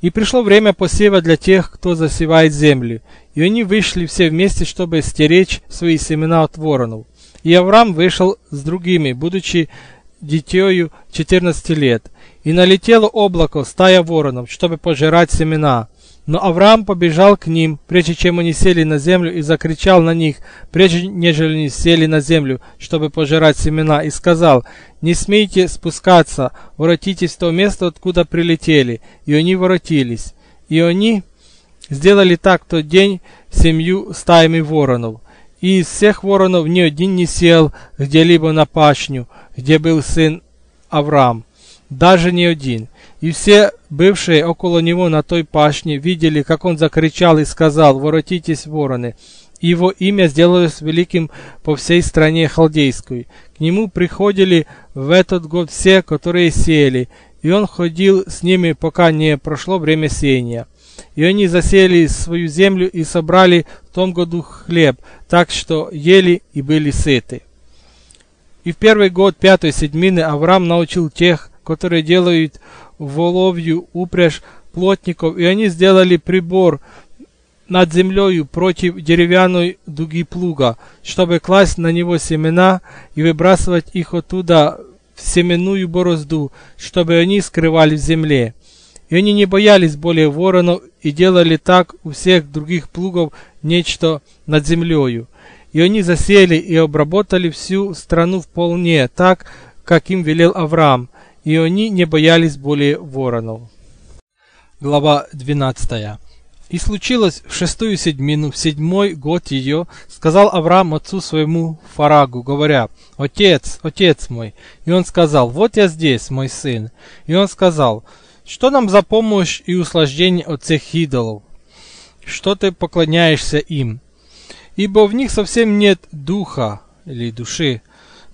И пришло время посева для тех, кто засевает землю, и они вышли все вместе, чтобы стеречь свои семена от воронов. И Авраам вышел с другими, будучи дитёю 14 лет. И налетело облако, стая воронов, чтобы пожирать семена. Но Авраам побежал к ним, прежде чем они сели на землю, и закричал на них, прежде нежели они сели на землю, чтобы пожирать семена, и сказал, «Не смейте спускаться, воротитесь в то место, откуда прилетели». И они воротились. И они сделали так тот день семью стаями воронов. И из всех воронов ни один не сел где-либо на пашню, где был сын Авраам, даже ни один. И все бывшие около него на той пашне видели, как он закричал и сказал, «Воротитесь, вороны!» Его имя сделалось великим по всей стране халдейской. К нему приходили в этот год все, которые сеяли, и он ходил с ними, пока не прошло время сеяния. И они засели свою землю и собрали в том году хлеб, так что ели и были сыты. И в первый год пятой седьмины Авраам научил тех, которые делают воловью упряжь плотников, и они сделали прибор над землею против деревянной дуги плуга, чтобы класть на него семена и выбрасывать их оттуда в семенную борозду, чтобы они скрывали в земле. И они не боялись более воронов и делали так у всех других плугов нечто над землею. И они засели и обработали всю страну вполне так, как им велел Авраам, и они не боялись более воронов. Глава 12. И случилось в шестую седьмину, в седьмой год ее, сказал Авраам отцу своему Фарагу, говоря, «Отец, отец мой!» И он сказал, «Вот я здесь, мой сын!» И он сказал, «Что нам за помощь и услаждение от всех идолов? Что ты поклоняешься им? Ибо в них совсем нет духа или души,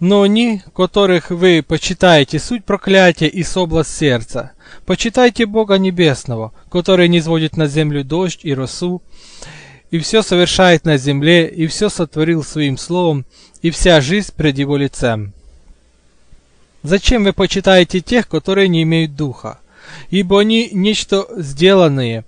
но они, которых вы почитаете, суть проклятия и соблазн сердца. Почитайте Бога Небесного, который не сводит на землю дождь и росу, и все совершает на земле, и все сотворил своим словом, и вся жизнь пред его лицем. Зачем вы почитаете тех, которые не имеют духа? Ибо они нечто сделанные,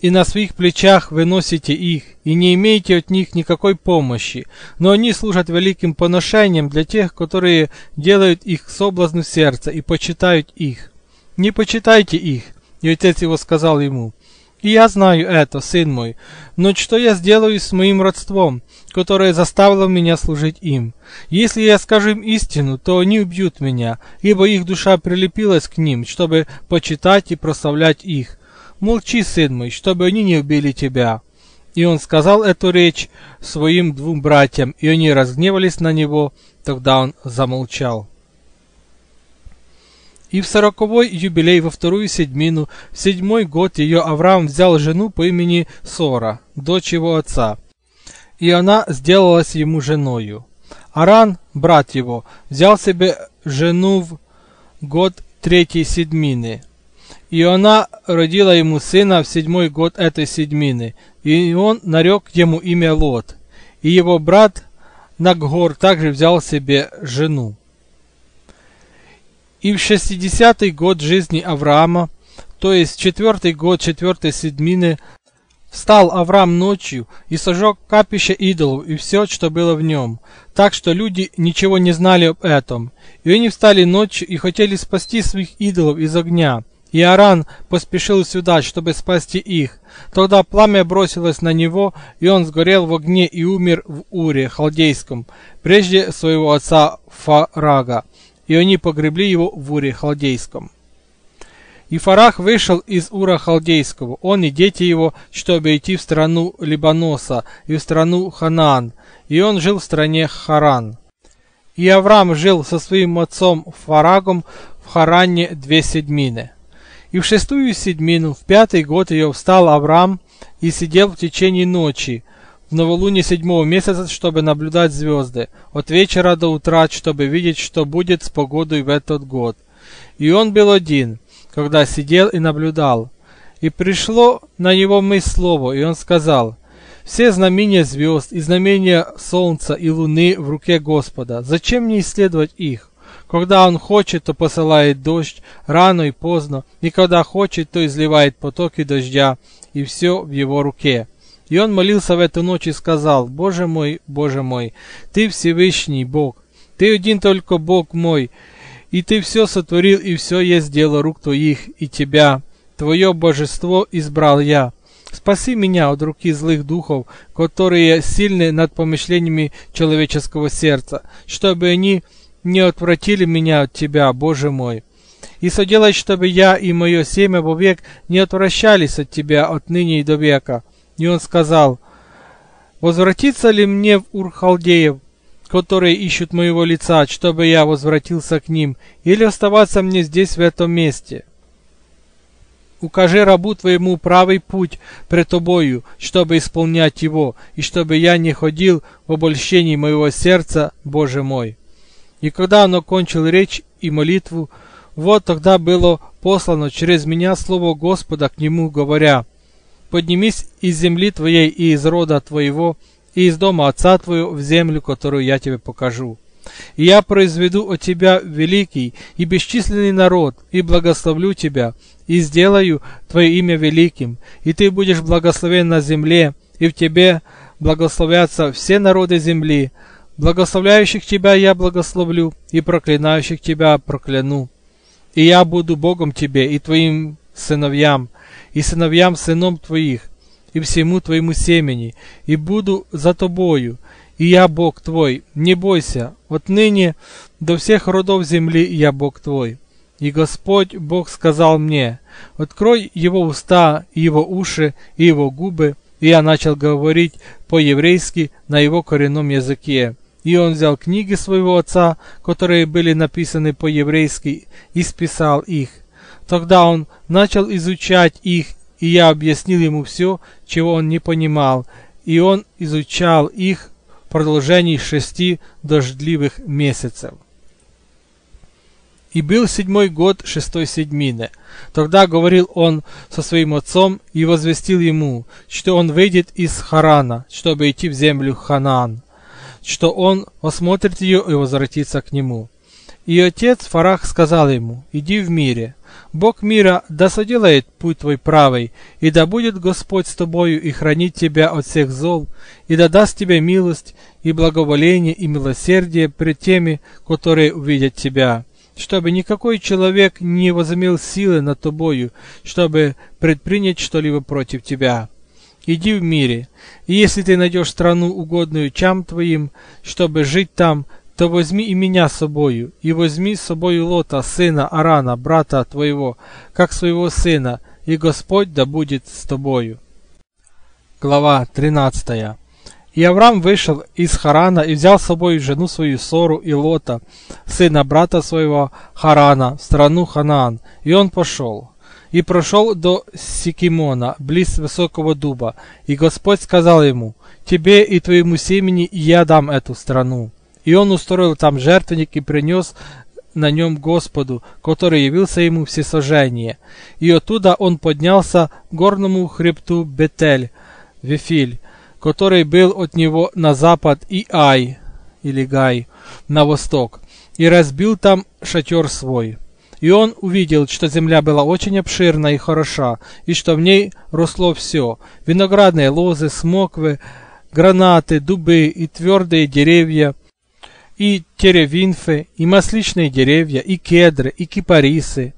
и на своих плечах вы носите их, и не имеете от них никакой помощи, но они служат великим поношением для тех, которые делают их соблазну сердца и почитают их. Не почитайте их, и отец его сказал ему, и я знаю это, сын мой, но что я сделаю с моим родством, которое заставило меня служить им? Если я скажу им истину, то они убьют меня, ибо их душа прилепилась к ним, чтобы почитать и прославлять их. Молчи, сын мой, чтобы они не убили тебя. И он сказал эту речь своим двум братьям, и они разгневались на него, тогда он замолчал. И в сороковой юбилей во вторую седьмину, в седьмой год ее Авраам взял жену по имени Сора, дочь его отца. И она сделалась ему женою. Аран, брат его, взял себе жену в год третьей седмины, и она родила ему сына в седьмой год этой седьмины, и он нарек ему имя Лот. И его брат Наггор также взял себе жену. И в шестидесятый год жизни Авраама, то есть четвертый год четвертой седмины, Встал Авраам ночью и сожег капище идолов и все, что было в нем, так что люди ничего не знали об этом. И они встали ночью и хотели спасти своих идолов из огня. И Аран поспешил сюда, чтобы спасти их. Тогда пламя бросилось на него, и он сгорел в огне и умер в Уре, халдейском, прежде своего отца Фарага. И они погребли его в Уре, халдейском. И Фарах вышел из Ура Халдейского, он и дети его, чтобы идти в страну Либаноса и в страну Ханаан, и он жил в стране Харан. И Авраам жил со своим отцом Фарагом в Харане две седмины. И в шестую седмину, в пятый год ее встал Авраам и сидел в течение ночи, в новолуние седьмого месяца, чтобы наблюдать звезды, от вечера до утра, чтобы видеть, что будет с погодой в этот год. И он был один, когда сидел и наблюдал. И пришло на него мысль слово, и он сказал, «Все знамения звезд и знамения солнца и луны в руке Господа. Зачем мне исследовать их? Когда он хочет, то посылает дождь, рано и поздно, и когда хочет, то изливает потоки дождя, и все в его руке». И он молился в эту ночь и сказал, «Боже мой, Боже мой, Ты Всевышний Бог, Ты один только Бог мой, и ты все сотворил, и все есть дело рук твоих, и тебя, твое божество, избрал я. Спаси меня от руки злых духов, которые сильны над помышлениями человеческого сердца, чтобы они не отвратили меня от тебя, Боже мой. И соделай, чтобы я и мое семя вовек не отвращались от тебя отныне и до века. И он сказал, возвратиться ли мне в Урхалдеев, которые ищут моего лица, чтобы я возвратился к ним, или оставаться мне здесь, в этом месте? Укажи рабу твоему правый путь пред тобою, чтобы исполнять его, и чтобы я не ходил в обольщении моего сердца, Боже мой. И когда он окончил речь и молитву, вот тогда было послано через меня слово Господа к нему, говоря, «Поднимись из земли твоей и из рода твоего, и из дома отца твоего в землю, которую я тебе покажу. И я произведу от тебя великий и бесчисленный народ, и благословлю тебя, и сделаю твое имя великим, и ты будешь благословен на земле, и в тебе благословятся все народы земли. Благословляющих тебя я благословлю, и проклинающих тебя прокляну. И я буду Богом тебе и твоим сыновьям, и сыновьям сыном твоих, и всему твоему семени, и буду за тобою, и я Бог твой, не бойся, отныне до всех родов земли я Бог твой. И Господь Бог сказал мне, открой его уста, и его уши, и его губы, и я начал говорить по-еврейски на его коренном языке. И он взял книги своего отца, которые были написаны по-еврейски, и списал их. Тогда он начал изучать их и я объяснил ему все, чего он не понимал, и он изучал их в продолжении шести дождливых месяцев. И был седьмой год шестой седмины. Тогда говорил он со своим отцом и возвестил ему, что он выйдет из Харана, чтобы идти в землю Ханаан, что он осмотрит ее и возвратится к нему. И отец Фарах сказал ему, иди в мире, Бог мира да соделает путь твой правый, и да будет Господь с тобою и хранить тебя от всех зол, и да даст тебе милость и благоволение и милосердие пред теми, которые увидят тебя, чтобы никакой человек не возымел силы над тобою, чтобы предпринять что-либо против тебя. Иди в мире, и если ты найдешь страну угодную чам твоим, чтобы жить там, то возьми и меня с собою, и возьми с собою Лота, сына Арана, брата твоего, как своего сына, и Господь да будет с тобою. Глава 13 И Авраам вышел из Харана и взял с собой жену свою Сору и Лота, сына брата своего Харана, в страну Ханаан, и он пошел. И прошел до Сикимона, близ высокого дуба, и Господь сказал ему, «Тебе и твоему семени я дам эту страну». И он устроил там жертвенник и принес на нем Господу, который явился ему всесожжение. И оттуда он поднялся к горному хребту Бетель, Вифиль, который был от него на запад, и Ай, или Гай на восток, и разбил там шатер свой. И он увидел, что земля была очень обширна и хороша, и что в ней росло все – виноградные лозы, смоквы, гранаты, дубы и твердые деревья, и теревинфы, и масличные деревья, и кедры, и кипарисы,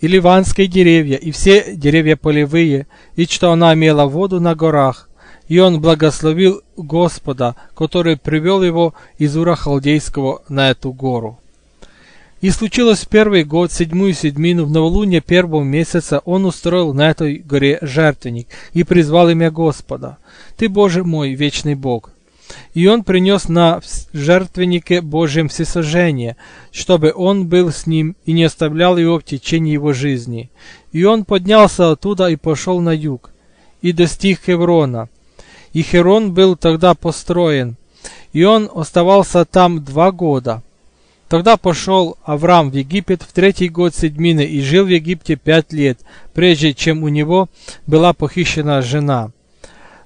и ливанские деревья, и все деревья полевые, и что она имела воду на горах. И он благословил Господа, который привел его из Ура Халдейского на эту гору. И случилось в первый год, седьмую седмину, в новолуние первого месяца, он устроил на этой горе жертвенник и призвал имя Господа. «Ты, Боже мой, вечный Бог, и он принес на жертвеннике Божьем всесожжение, чтобы он был с ним и не оставлял его в течение его жизни. И он поднялся оттуда и пошел на юг, и достиг Хеврона. И Херон был тогда построен, и он оставался там два года. Тогда пошел Авраам в Египет в третий год седьмины и жил в Египте пять лет, прежде чем у него была похищена жена.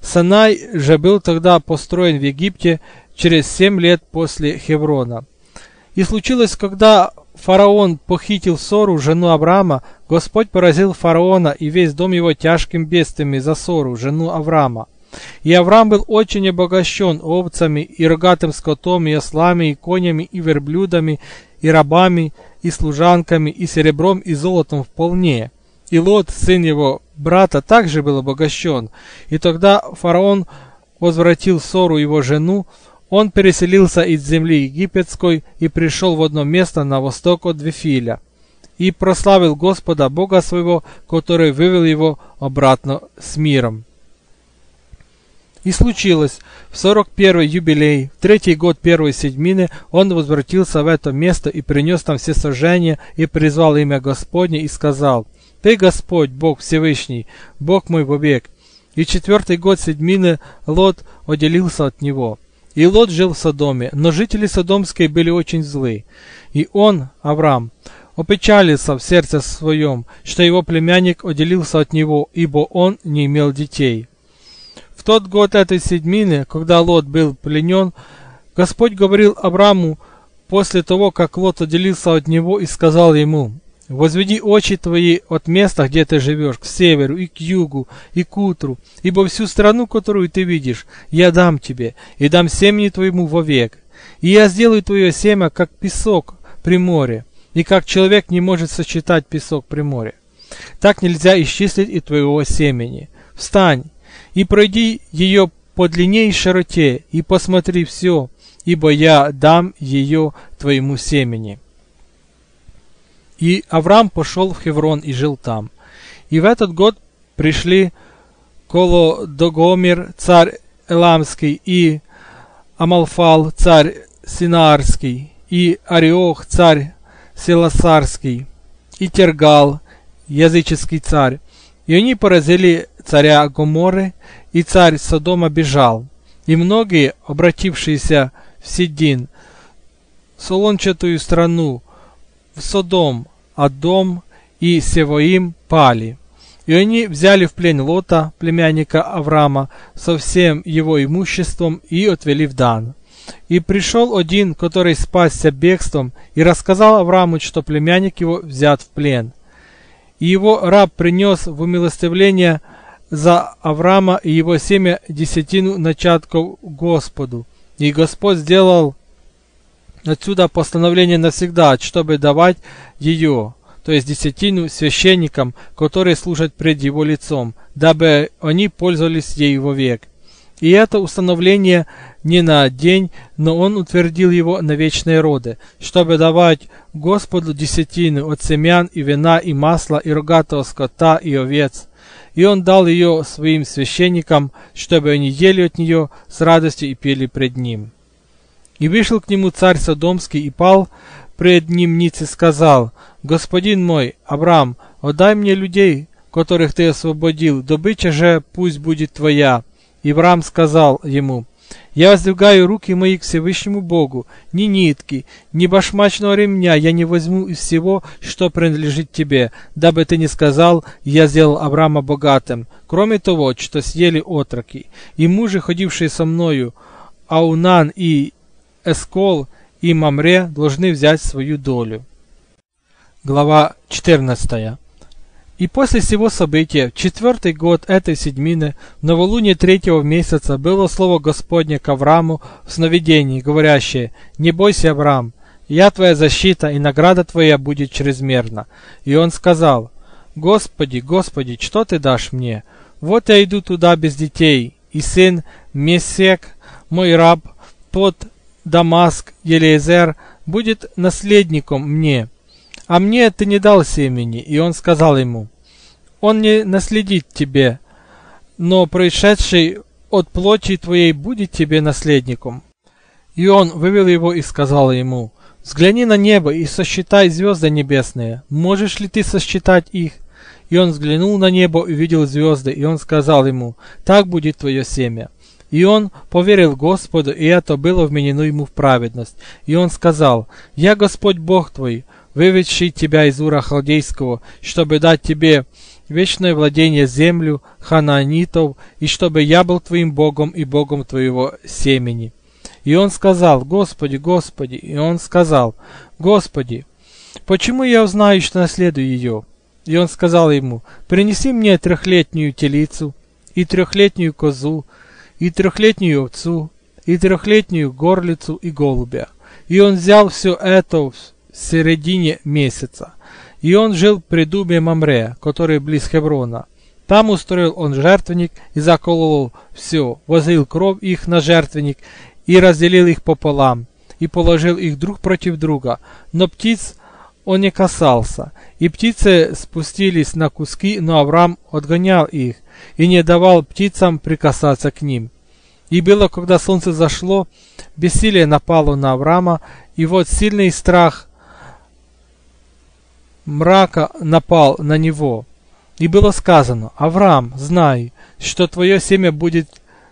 Санай же был тогда построен в Египте через семь лет после Хеврона. И случилось, когда фараон похитил Сору, жену Авраама, Господь поразил фараона и весь дом его тяжким бедствиями за Сору, жену Авраама. И Авраам был очень обогащен овцами и рогатым скотом, и ослами, и конями, и верблюдами, и рабами, и служанками, и серебром, и золотом вполне. И Лот, сын его брата, также был обогащен. И тогда фараон возвратил Сору его жену, он переселился из земли египетской и пришел в одно место на восток от Вифиля. И прославил Господа Бога своего, который вывел его обратно с миром. И случилось, в сорок первый юбилей, в третий год первой седьмины, он возвратился в это место и принес там все сожжения, и призвал имя Господне, и сказал, ты, Господь, Бог Всевышний, Бог мой вовек. И четвертый год седьмины Лот отделился от него. И Лот жил в Содоме, но жители Содомские были очень злы. И он, Авраам, опечалился в сердце своем, что его племянник отделился от него, ибо он не имел детей. В тот год этой седьмины, когда Лот был пленен, Господь говорил Аврааму после того, как Лот отделился от него и сказал ему, Возведи очи твои от места, где ты живешь, к северу и к югу, и к утру, ибо всю страну, которую ты видишь, я дам тебе, и дам семени твоему вовек. И я сделаю твое семя, как песок при море, и как человек не может сочетать песок при море. Так нельзя исчислить и твоего семени. Встань и пройди ее по длине и широте, и посмотри все, ибо я дам ее твоему семени. И Авраам пошел в Хеврон и жил там. И в этот год пришли Коло Догомир, царь Эламский, и Амалфал, царь Синаарский, и Ариох, царь Селасарский, и Тергал, языческий царь. И они поразили царя Гоморы, и царь Содома бежал. И многие, обратившиеся в Сидин, солончатую страну, в Содом, Адом и Севоим пали. И они взяли в плен Лота, племянника Авраама, со всем его имуществом и отвели в Дан. И пришел один, который спасся бегством, и рассказал Аврааму, что племянник его взят в плен. И его раб принес в умилостивление за Авраама и его семя десятину начатков Господу. И Господь сделал Отсюда постановление навсегда, чтобы давать ее, то есть десятину священникам, которые служат пред его лицом, дабы они пользовались ей вовек. И это установление не на день, но он утвердил его на вечные роды, чтобы давать Господу десятину от семян и вина и масла и рогатого скота и овец. И он дал ее своим священникам, чтобы они ели от нее с радостью и пели пред ним. И вышел к нему царь Содомский и пал пред ним ниц и сказал, «Господин мой, Авраам, отдай мне людей, которых ты освободил, добыча же пусть будет твоя». И Авраам сказал ему, «Я воздвигаю руки мои к Всевышнему Богу, ни нитки, ни башмачного ремня я не возьму из всего, что принадлежит тебе, дабы ты не сказал, я сделал Авраама богатым, кроме того, что съели отроки, и мужи, ходившие со мною, Аунан и Эскол и Мамре должны взять свою долю. Глава 14. И после всего события, в четвертый год этой седьмины, в новолуние третьего месяца, было слово Господне к Аврааму в сновидении, говорящее, «Не бойся, Авраам, я твоя защита, и награда твоя будет чрезмерна». И он сказал, «Господи, Господи, что ты дашь мне? Вот я иду туда без детей, и сын Месек, мой раб, под Дамаск, Елеезер, будет наследником мне». А мне ты не дал семени. И он сказал ему, он не наследит тебе, но происшедший от плоти твоей будет тебе наследником. И он вывел его и сказал ему, взгляни на небо и сосчитай звезды небесные. Можешь ли ты сосчитать их? И он взглянул на небо и увидел звезды, и он сказал ему, так будет твое семя. И он поверил Господу, и это было вменено ему в праведность. И он сказал, «Я Господь Бог твой, выведший тебя из Ура Халдейского, чтобы дать тебе вечное владение землю ханаанитов, и чтобы я был твоим Богом и Богом твоего семени». И он сказал, «Господи, Господи!» И он сказал, «Господи, почему я узнаю, что наследую ее?» И он сказал ему, «Принеси мне трехлетнюю телицу, и трехлетнюю козу, и трехлетнюю овцу, и трехлетнюю горлицу и голубя. И он взял все это в середине месяца. И он жил при дубе Мамре, который близ Хеврона. Там устроил он жертвенник и заколол все, возил кровь их на жертвенник и разделил их пополам, и положил их друг против друга. Но птиц он не касался, и птицы спустились на куски, но Авраам отгонял их, и не давал птицам прикасаться к ним. И было, когда солнце зашло, бессилие напало на Авраама, и вот сильный страх мрака напал на него. И было сказано, Авраам, знай, что твое семя будет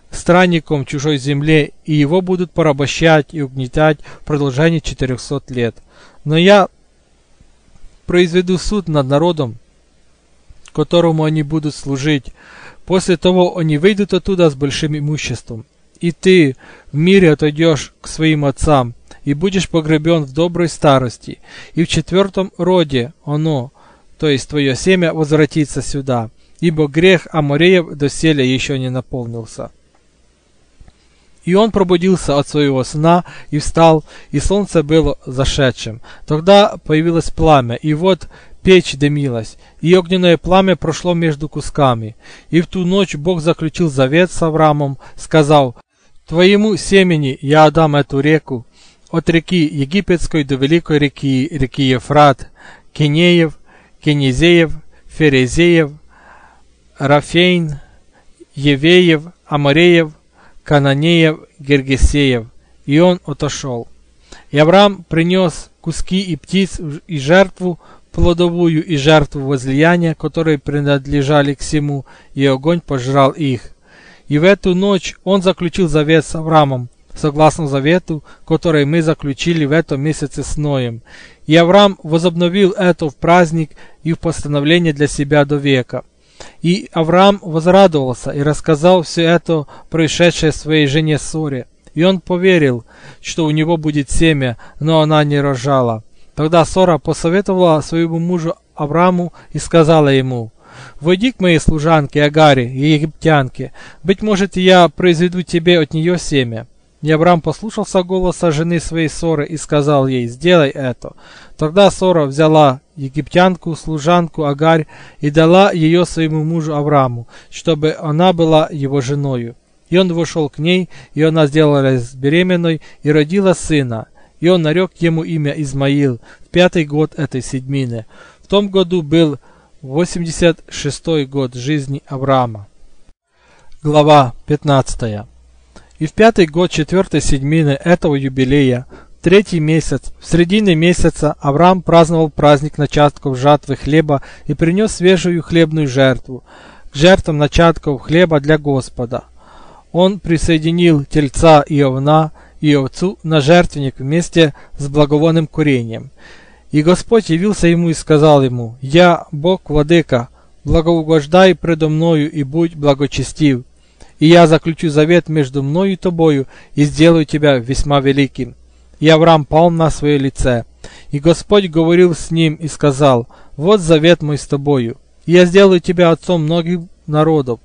странником в чужой земле, и его будут порабощать и угнетать в продолжении четырехсот лет. Но я произведу суд над народом, которому они будут служить, После того они выйдут оттуда с большим имуществом. И ты в мире отойдешь к своим отцам, и будешь погребен в доброй старости, и в четвертом роде оно, то есть твое семя, возвратится сюда, ибо грех Амореев доселе еще не наполнился. И он пробудился от своего сна и встал, и солнце было зашедшим. Тогда появилось пламя, и вот Печь дымилась, и огненное пламя прошло между кусками. И в ту ночь Бог заключил завет с Авраамом, сказал, «Твоему семени я отдам эту реку, от реки Египетской до великой реки, реки Ефрат, Кенеев, Кенезеев, Ферезеев, Рафейн, Евеев, Амареев, Кананеев, Гергесеев». И он отошел. И Авраам принес куски и птиц и жертву плодовую и жертву возлияния, которые принадлежали к всему, и огонь пожрал их. И в эту ночь он заключил завет с Авраамом, согласно завету, который мы заключили в этом месяце с Ноем. И Авраам возобновил это в праздник и в постановление для себя до века. И Авраам возрадовался и рассказал все это происшедшее своей жене Соре. И он поверил, что у него будет семя, но она не рожала. Тогда Сора посоветовала своему мужу Аврааму и сказала ему, «Войди к моей служанке Агаре, египтянке, быть может, я произведу тебе от нее семя». И Авраам послушался голоса жены своей Соры и сказал ей, «Сделай это». Тогда Сора взяла египтянку, служанку Агарь и дала ее своему мужу Аврааму, чтобы она была его женою. И он вошел к ней, и она сделалась беременной и родила сына и он нарек ему имя Измаил в пятый год этой седьмины. В том году был 86 год жизни Авраама. Глава 15. И в пятый год четвертой седьмины этого юбилея, третий месяц, в середине месяца Авраам праздновал праздник начатков жатвы хлеба и принес свежую хлебную жертву, к жертвам начатков хлеба для Господа. Он присоединил тельца и овна, и овцу на жертвенник вместе с благовонным курением. И Господь явился ему и сказал ему, «Я, Бог Владыка, благоугождай предо мною и будь благочестив, и я заключу завет между мною и тобою и сделаю тебя весьма великим». И Авраам пал на свое лице. И Господь говорил с ним и сказал, «Вот завет мой с тобою. Я сделаю тебя отцом многих народов,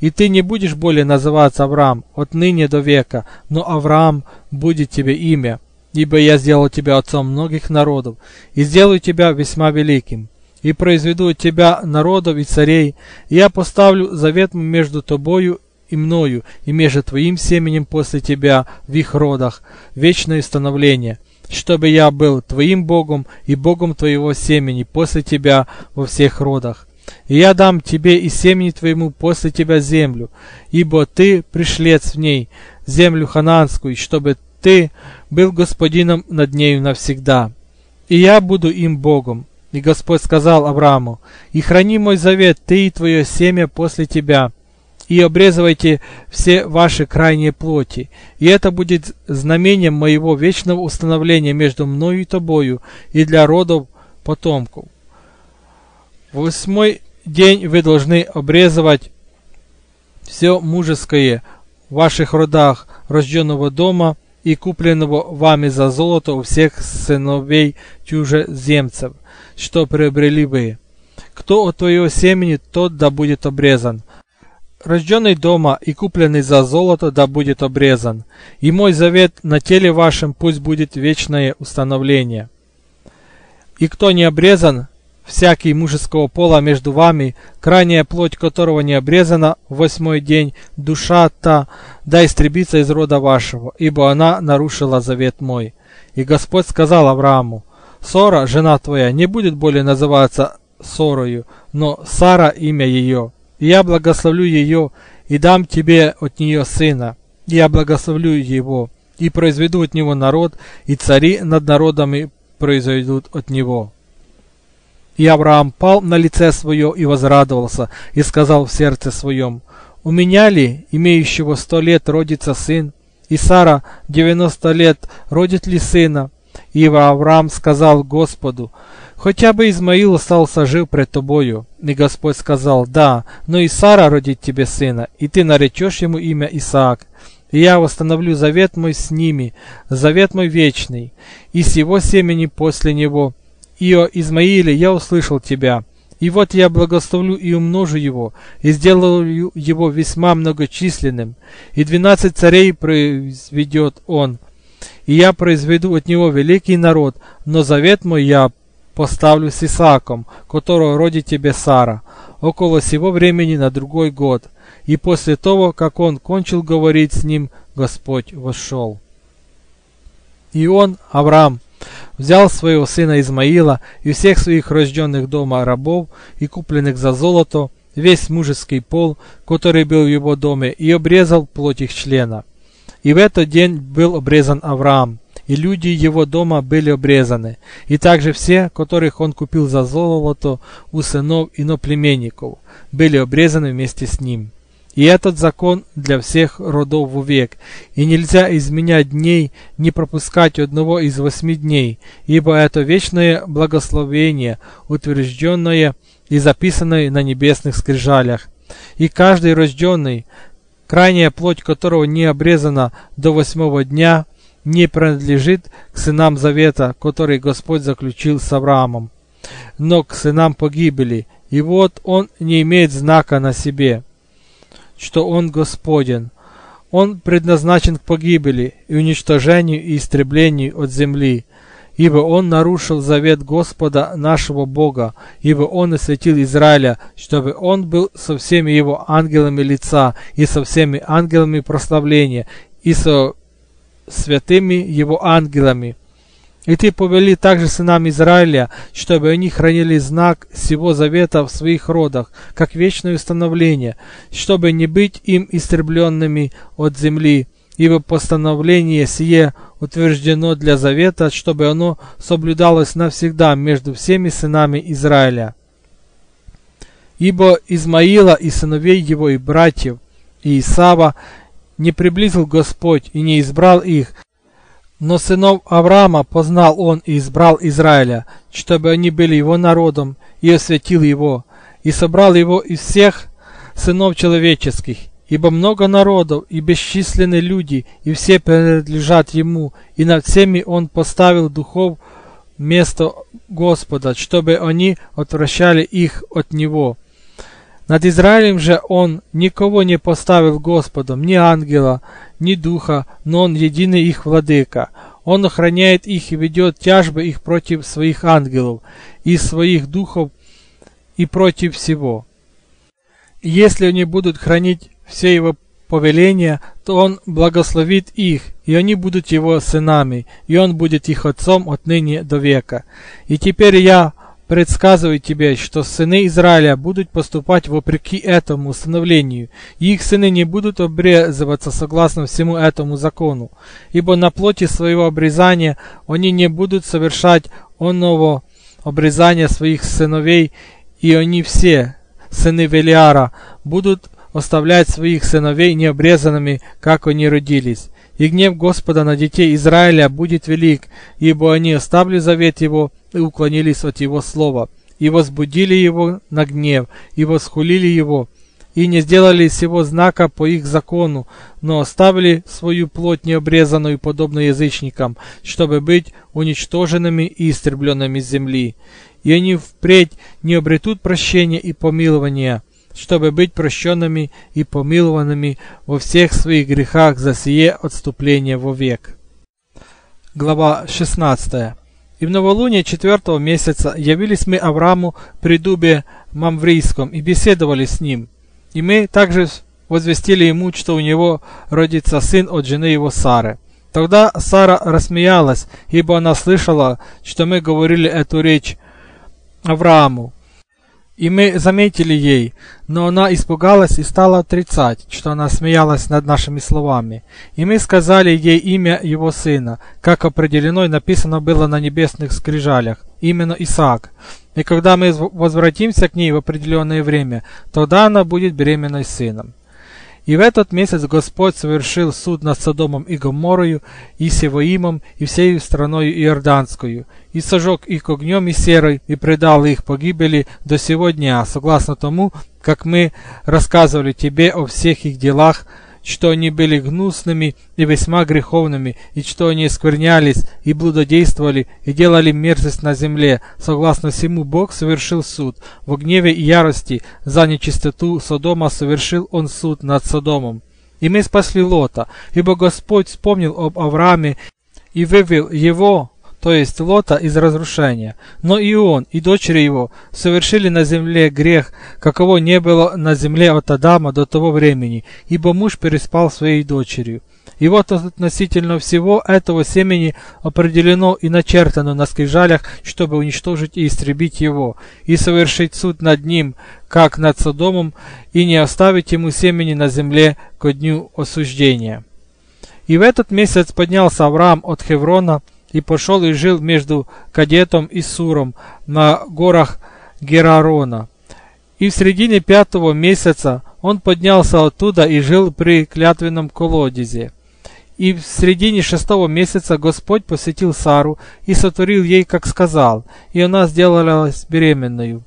и ты не будешь более называться Авраам отныне до века, но Авраам будет тебе имя, ибо я сделал тебя отцом многих народов, и сделаю тебя весьма великим, и произведу тебя народов и царей, и я поставлю завет между тобою и мною, и между твоим семенем после тебя в их родах, вечное установление, чтобы я был твоим Богом и Богом твоего семени после тебя во всех родах. И я дам тебе и семени твоему после тебя землю, ибо ты пришлец в ней, землю хананскую, чтобы ты был господином над нею навсегда. И я буду им Богом. И Господь сказал Аврааму, «И храни мой завет, ты и твое семя после тебя, и обрезывайте все ваши крайние плоти, и это будет знамением моего вечного установления между мною и тобою, и для родов потомков. В восьмой день вы должны обрезывать все мужеское в ваших родах рожденного дома и купленного вами за золото у всех сыновей чужеземцев, что приобрели вы. Кто от твоего семени, тот да будет обрезан. Рожденный дома и купленный за золото да будет обрезан. И мой завет на теле вашем пусть будет вечное установление. И кто не обрезан, всякий мужеского пола между вами, крайняя плоть которого не обрезана в восьмой день, душа та, да истребится из рода вашего, ибо она нарушила завет мой. И Господь сказал Аврааму, Сора, жена твоя, не будет более называться Сорою, но Сара имя ее. И я благословлю ее, и дам тебе от нее сына. И я благословлю его, и произведу от него народ, и цари над народами произойдут от него. И Авраам пал на лице свое и возрадовался, и сказал в сердце своем, «У меня ли, имеющего сто лет, родится сын? И Сара девяносто лет, родит ли сына?» И Авраам сказал Господу, «Хотя бы Измаил остался жив пред тобою». И Господь сказал, «Да, но и Сара родит тебе сына, и ты наречешь ему имя Исаак. И я восстановлю завет мой с ними, завет мой вечный, и с его семени после него, и о Измаиле я услышал тебя. И вот я благословлю и умножу его, и сделаю его весьма многочисленным, и двенадцать царей произведет он, и я произведу от него великий народ, но завет мой я поставлю с Исааком, которого родит тебе Сара, около сего времени на другой год. И после того, как он кончил говорить с ним, Господь вошел. И он, Авраам, взял своего сына Измаила и всех своих рожденных дома рабов и купленных за золото, весь мужеский пол, который был в его доме, и обрезал плоть их члена. И в этот день был обрезан Авраам, и люди его дома были обрезаны, и также все, которых он купил за золото у сынов иноплеменников, были обрезаны вместе с ним. И этот закон для всех родов век, и нельзя изменять дней, не пропускать одного из восьми дней, ибо это вечное благословение, утвержденное и записанное на небесных скрижалях. И каждый рожденный, крайняя плоть которого не обрезана до восьмого дня, не принадлежит к сынам завета, который Господь заключил с Авраамом, но к сынам погибели, и вот он не имеет знака на себе что Он Господен. Он предназначен к погибели и уничтожению и истреблению от земли, ибо Он нарушил завет Господа нашего Бога, ибо Он осветил Израиля, чтобы Он был со всеми его ангелами лица и со всеми ангелами прославления и со святыми его ангелами, и ты повели также сынам Израиля, чтобы они хранили знак сего завета в своих родах, как вечное установление, чтобы не быть им истребленными от земли, ибо постановление сие утверждено для завета, чтобы оно соблюдалось навсегда между всеми сынами Израиля. Ибо Измаила и сыновей его и братьев, и Исава не приблизил Господь и не избрал их, но сынов Авраама познал он и избрал Израиля, чтобы они были его народом, и осветил его, и собрал его из всех сынов человеческих, Ибо много народов и бесчисленные люди, и все принадлежат Ему, и над всеми Он поставил духов место Господа, чтобы они отвращали их от Него. Над Израилем же Он никого не поставил Господом, ни ангела, ни духа, но Он единый их владыка. Он охраняет их и ведет тяжбы их против своих ангелов и своих духов и против всего. если они будут хранить все его повеления, то он благословит их, и они будут его сынами, и он будет их отцом отныне до века. И теперь я предсказываю тебе, что сыны Израиля будут поступать вопреки этому установлению, и их сыны не будут обрезываться согласно всему этому закону, ибо на плоти своего обрезания они не будут совершать оного обрезания своих сыновей, и они все, сыны Велиара, будут оставлять своих сыновей необрезанными, как они родились. И гнев Господа на детей Израиля будет велик, ибо они оставили завет его и уклонились от его слова, и возбудили его на гнев, и восхулили его, и не сделали сего знака по их закону, но оставили свою плоть необрезанную, подобно язычникам, чтобы быть уничтоженными и истребленными с земли. И они впредь не обретут прощения и помилования, чтобы быть прощенными и помилованными во всех своих грехах за сие отступление вовек. Глава 16. И в новолуние четвертого месяца явились мы Аврааму при дубе Мамврийском и беседовали с ним. И мы также возвестили ему, что у него родится сын от жены его Сары. Тогда Сара рассмеялась, ибо она слышала, что мы говорили эту речь Аврааму. И мы заметили ей, но она испугалась и стала отрицать, что она смеялась над нашими словами. И мы сказали ей имя его сына, как определено и написано было на небесных скрижалях, именно Исаак. И когда мы возвратимся к ней в определенное время, тогда она будет беременной сыном. И в этот месяц Господь совершил суд над Содомом и Гоморою, и Севоимом, и всей страною Иорданскую, и сожег их огнем и серой, и предал их погибели до сего дня, согласно тому, как мы рассказывали тебе о всех их делах, что они были гнусными и весьма греховными, и что они сквернялись и блудодействовали и делали мерзость на земле. Согласно всему Бог совершил суд. В гневе и ярости за нечистоту Содома совершил он суд над Содомом. И мы спасли Лота, ибо Господь вспомнил об Аврааме и вывел его то есть Лота, из разрушения. Но и он, и дочери его совершили на земле грех, какого не было на земле от Адама до того времени, ибо муж переспал своей дочерью. И вот относительно всего этого семени определено и начертано на скрижалях, чтобы уничтожить и истребить его, и совершить суд над ним, как над Содомом, и не оставить ему семени на земле ко дню осуждения. И в этот месяц поднялся Авраам от Хеврона, и пошел и жил между Кадетом и Суром на горах Герарона. И в середине пятого месяца он поднялся оттуда и жил при клятвенном колодезе. И в середине шестого месяца Господь посетил Сару и сотворил ей, как сказал, и она сделалась беременную.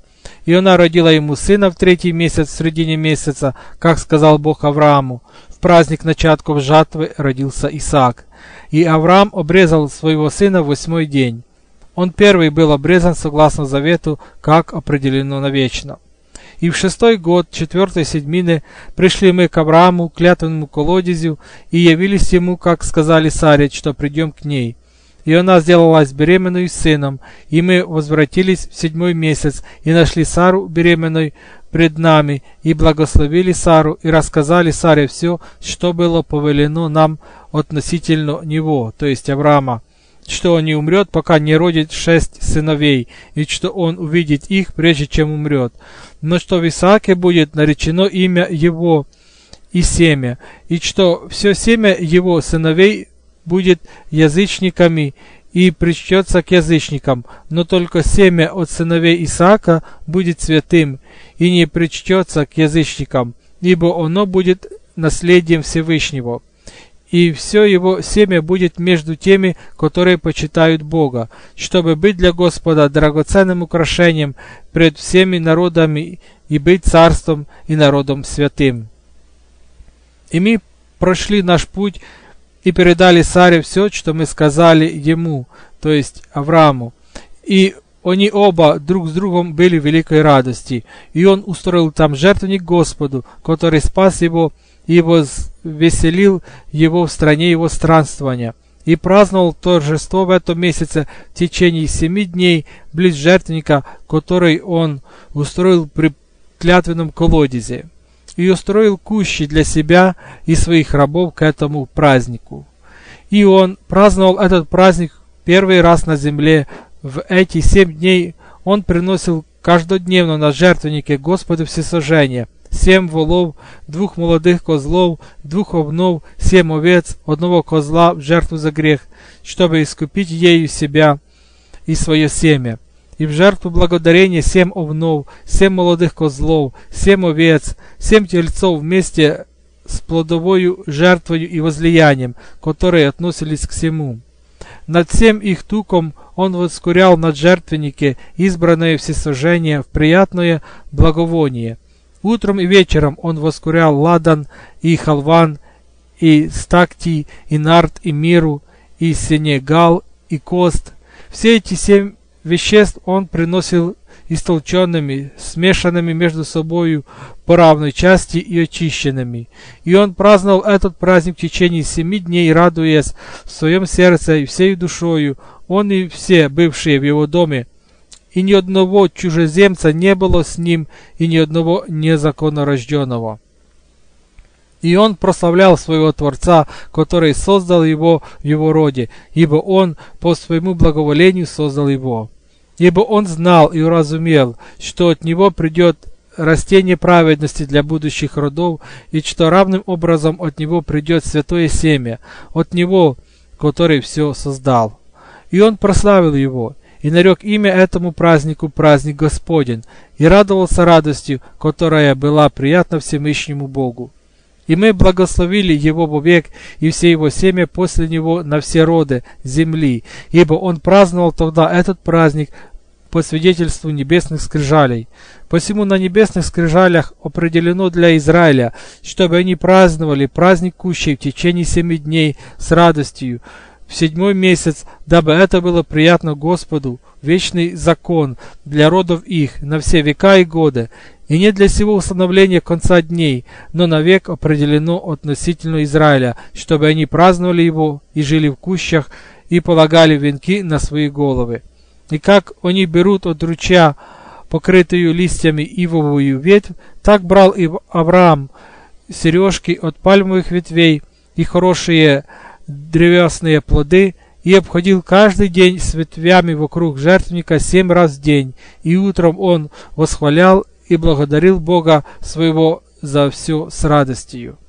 И она родила ему сына в третий месяц в середине месяца, как сказал Бог Аврааму. В праздник начатков жатвы родился Исаак. И Авраам обрезал своего сына в восьмой день. Он первый был обрезан согласно завету, как определено навечно. И в шестой год четвертой седьмины пришли мы к Аврааму, клятвенному колодезю, и явились ему, как сказали Саре, что придем к ней. И она сделалась беременной сыном, и мы возвратились в седьмой месяц, и нашли Сару беременной пред нами, и благословили Сару, и рассказали Саре все, что было повелено нам относительно него, то есть Авраама, что он не умрет, пока не родит шесть сыновей, и что он увидит их, прежде чем умрет. Но что в Исааке будет наречено имя его и семя, и что все семя его сыновей будет язычниками и причтется к язычникам, но только семя от сыновей Исаака будет святым и не причтется к язычникам, ибо оно будет наследием Всевышнего и все его семя будет между теми, которые почитают Бога, чтобы быть для Господа драгоценным украшением пред всеми народами и быть царством и народом святым. И мы прошли наш путь и передали Саре все, что мы сказали ему, то есть Аврааму. И они оба друг с другом были в великой радости, и он устроил там жертвенник Господу, который спас его и веселил его в стране его странствования, и праздновал торжество в этом месяце в течение семи дней близ жертвенника, который он устроил при клятвенном колодезе и устроил кущи для себя и своих рабов к этому празднику. И он праздновал этот праздник первый раз на земле. В эти семь дней он приносил каждодневно на жертвеннике Господу всесожжения семь волов, двух молодых козлов, двух овнов, семь овец, одного козла в жертву за грех, чтобы искупить ею себя и свое семя и в жертву благодарения семь овнов, семь молодых козлов, семь овец, семь тельцов вместе с плодовою жертвою и возлиянием, которые относились к всему. Над всем их туком он воскурял над жертвеннике избранное всесожжение в приятное благовоние. Утром и вечером он воскурял ладан и халван, и стакти, и нарт, и миру, и сенегал, и кост. Все эти семь веществ он приносил истолченными, смешанными между собою по равной части и очищенными. И он праздновал этот праздник в течение семи дней, радуясь в своем сердце и всей душою, он и все бывшие в его доме, и ни одного чужеземца не было с ним, и ни одного незаконнорожденного. И он прославлял своего Творца, который создал его в его роде, ибо он по своему благоволению создал его ибо он знал и уразумел, что от него придет растение праведности для будущих родов, и что равным образом от него придет святое семя, от него, который все создал. И он прославил его, и нарек имя этому празднику праздник Господень, и радовался радостью, которая была приятна Всевышнему Богу. И мы благословили его вовек и все его семя после него на все роды земли, ибо он праздновал тогда этот праздник по свидетельству небесных скрижалей. Посему на небесных скрижалях определено для Израиля, чтобы они праздновали праздник кущей в течение семи дней с радостью в седьмой месяц, дабы это было приятно Господу, вечный закон для родов их на все века и годы, и не для всего установления конца дней, но навек определено относительно Израиля, чтобы они праздновали его и жили в кущах и полагали венки на свои головы. И как они берут от ручья, покрытую листьями ивовую ветвь, так брал и Авраам сережки от пальмовых ветвей и хорошие древесные плоды, и обходил каждый день с ветвями вокруг жертвника семь раз в день, и утром он восхвалял и благодарил Бога своего за все с радостью.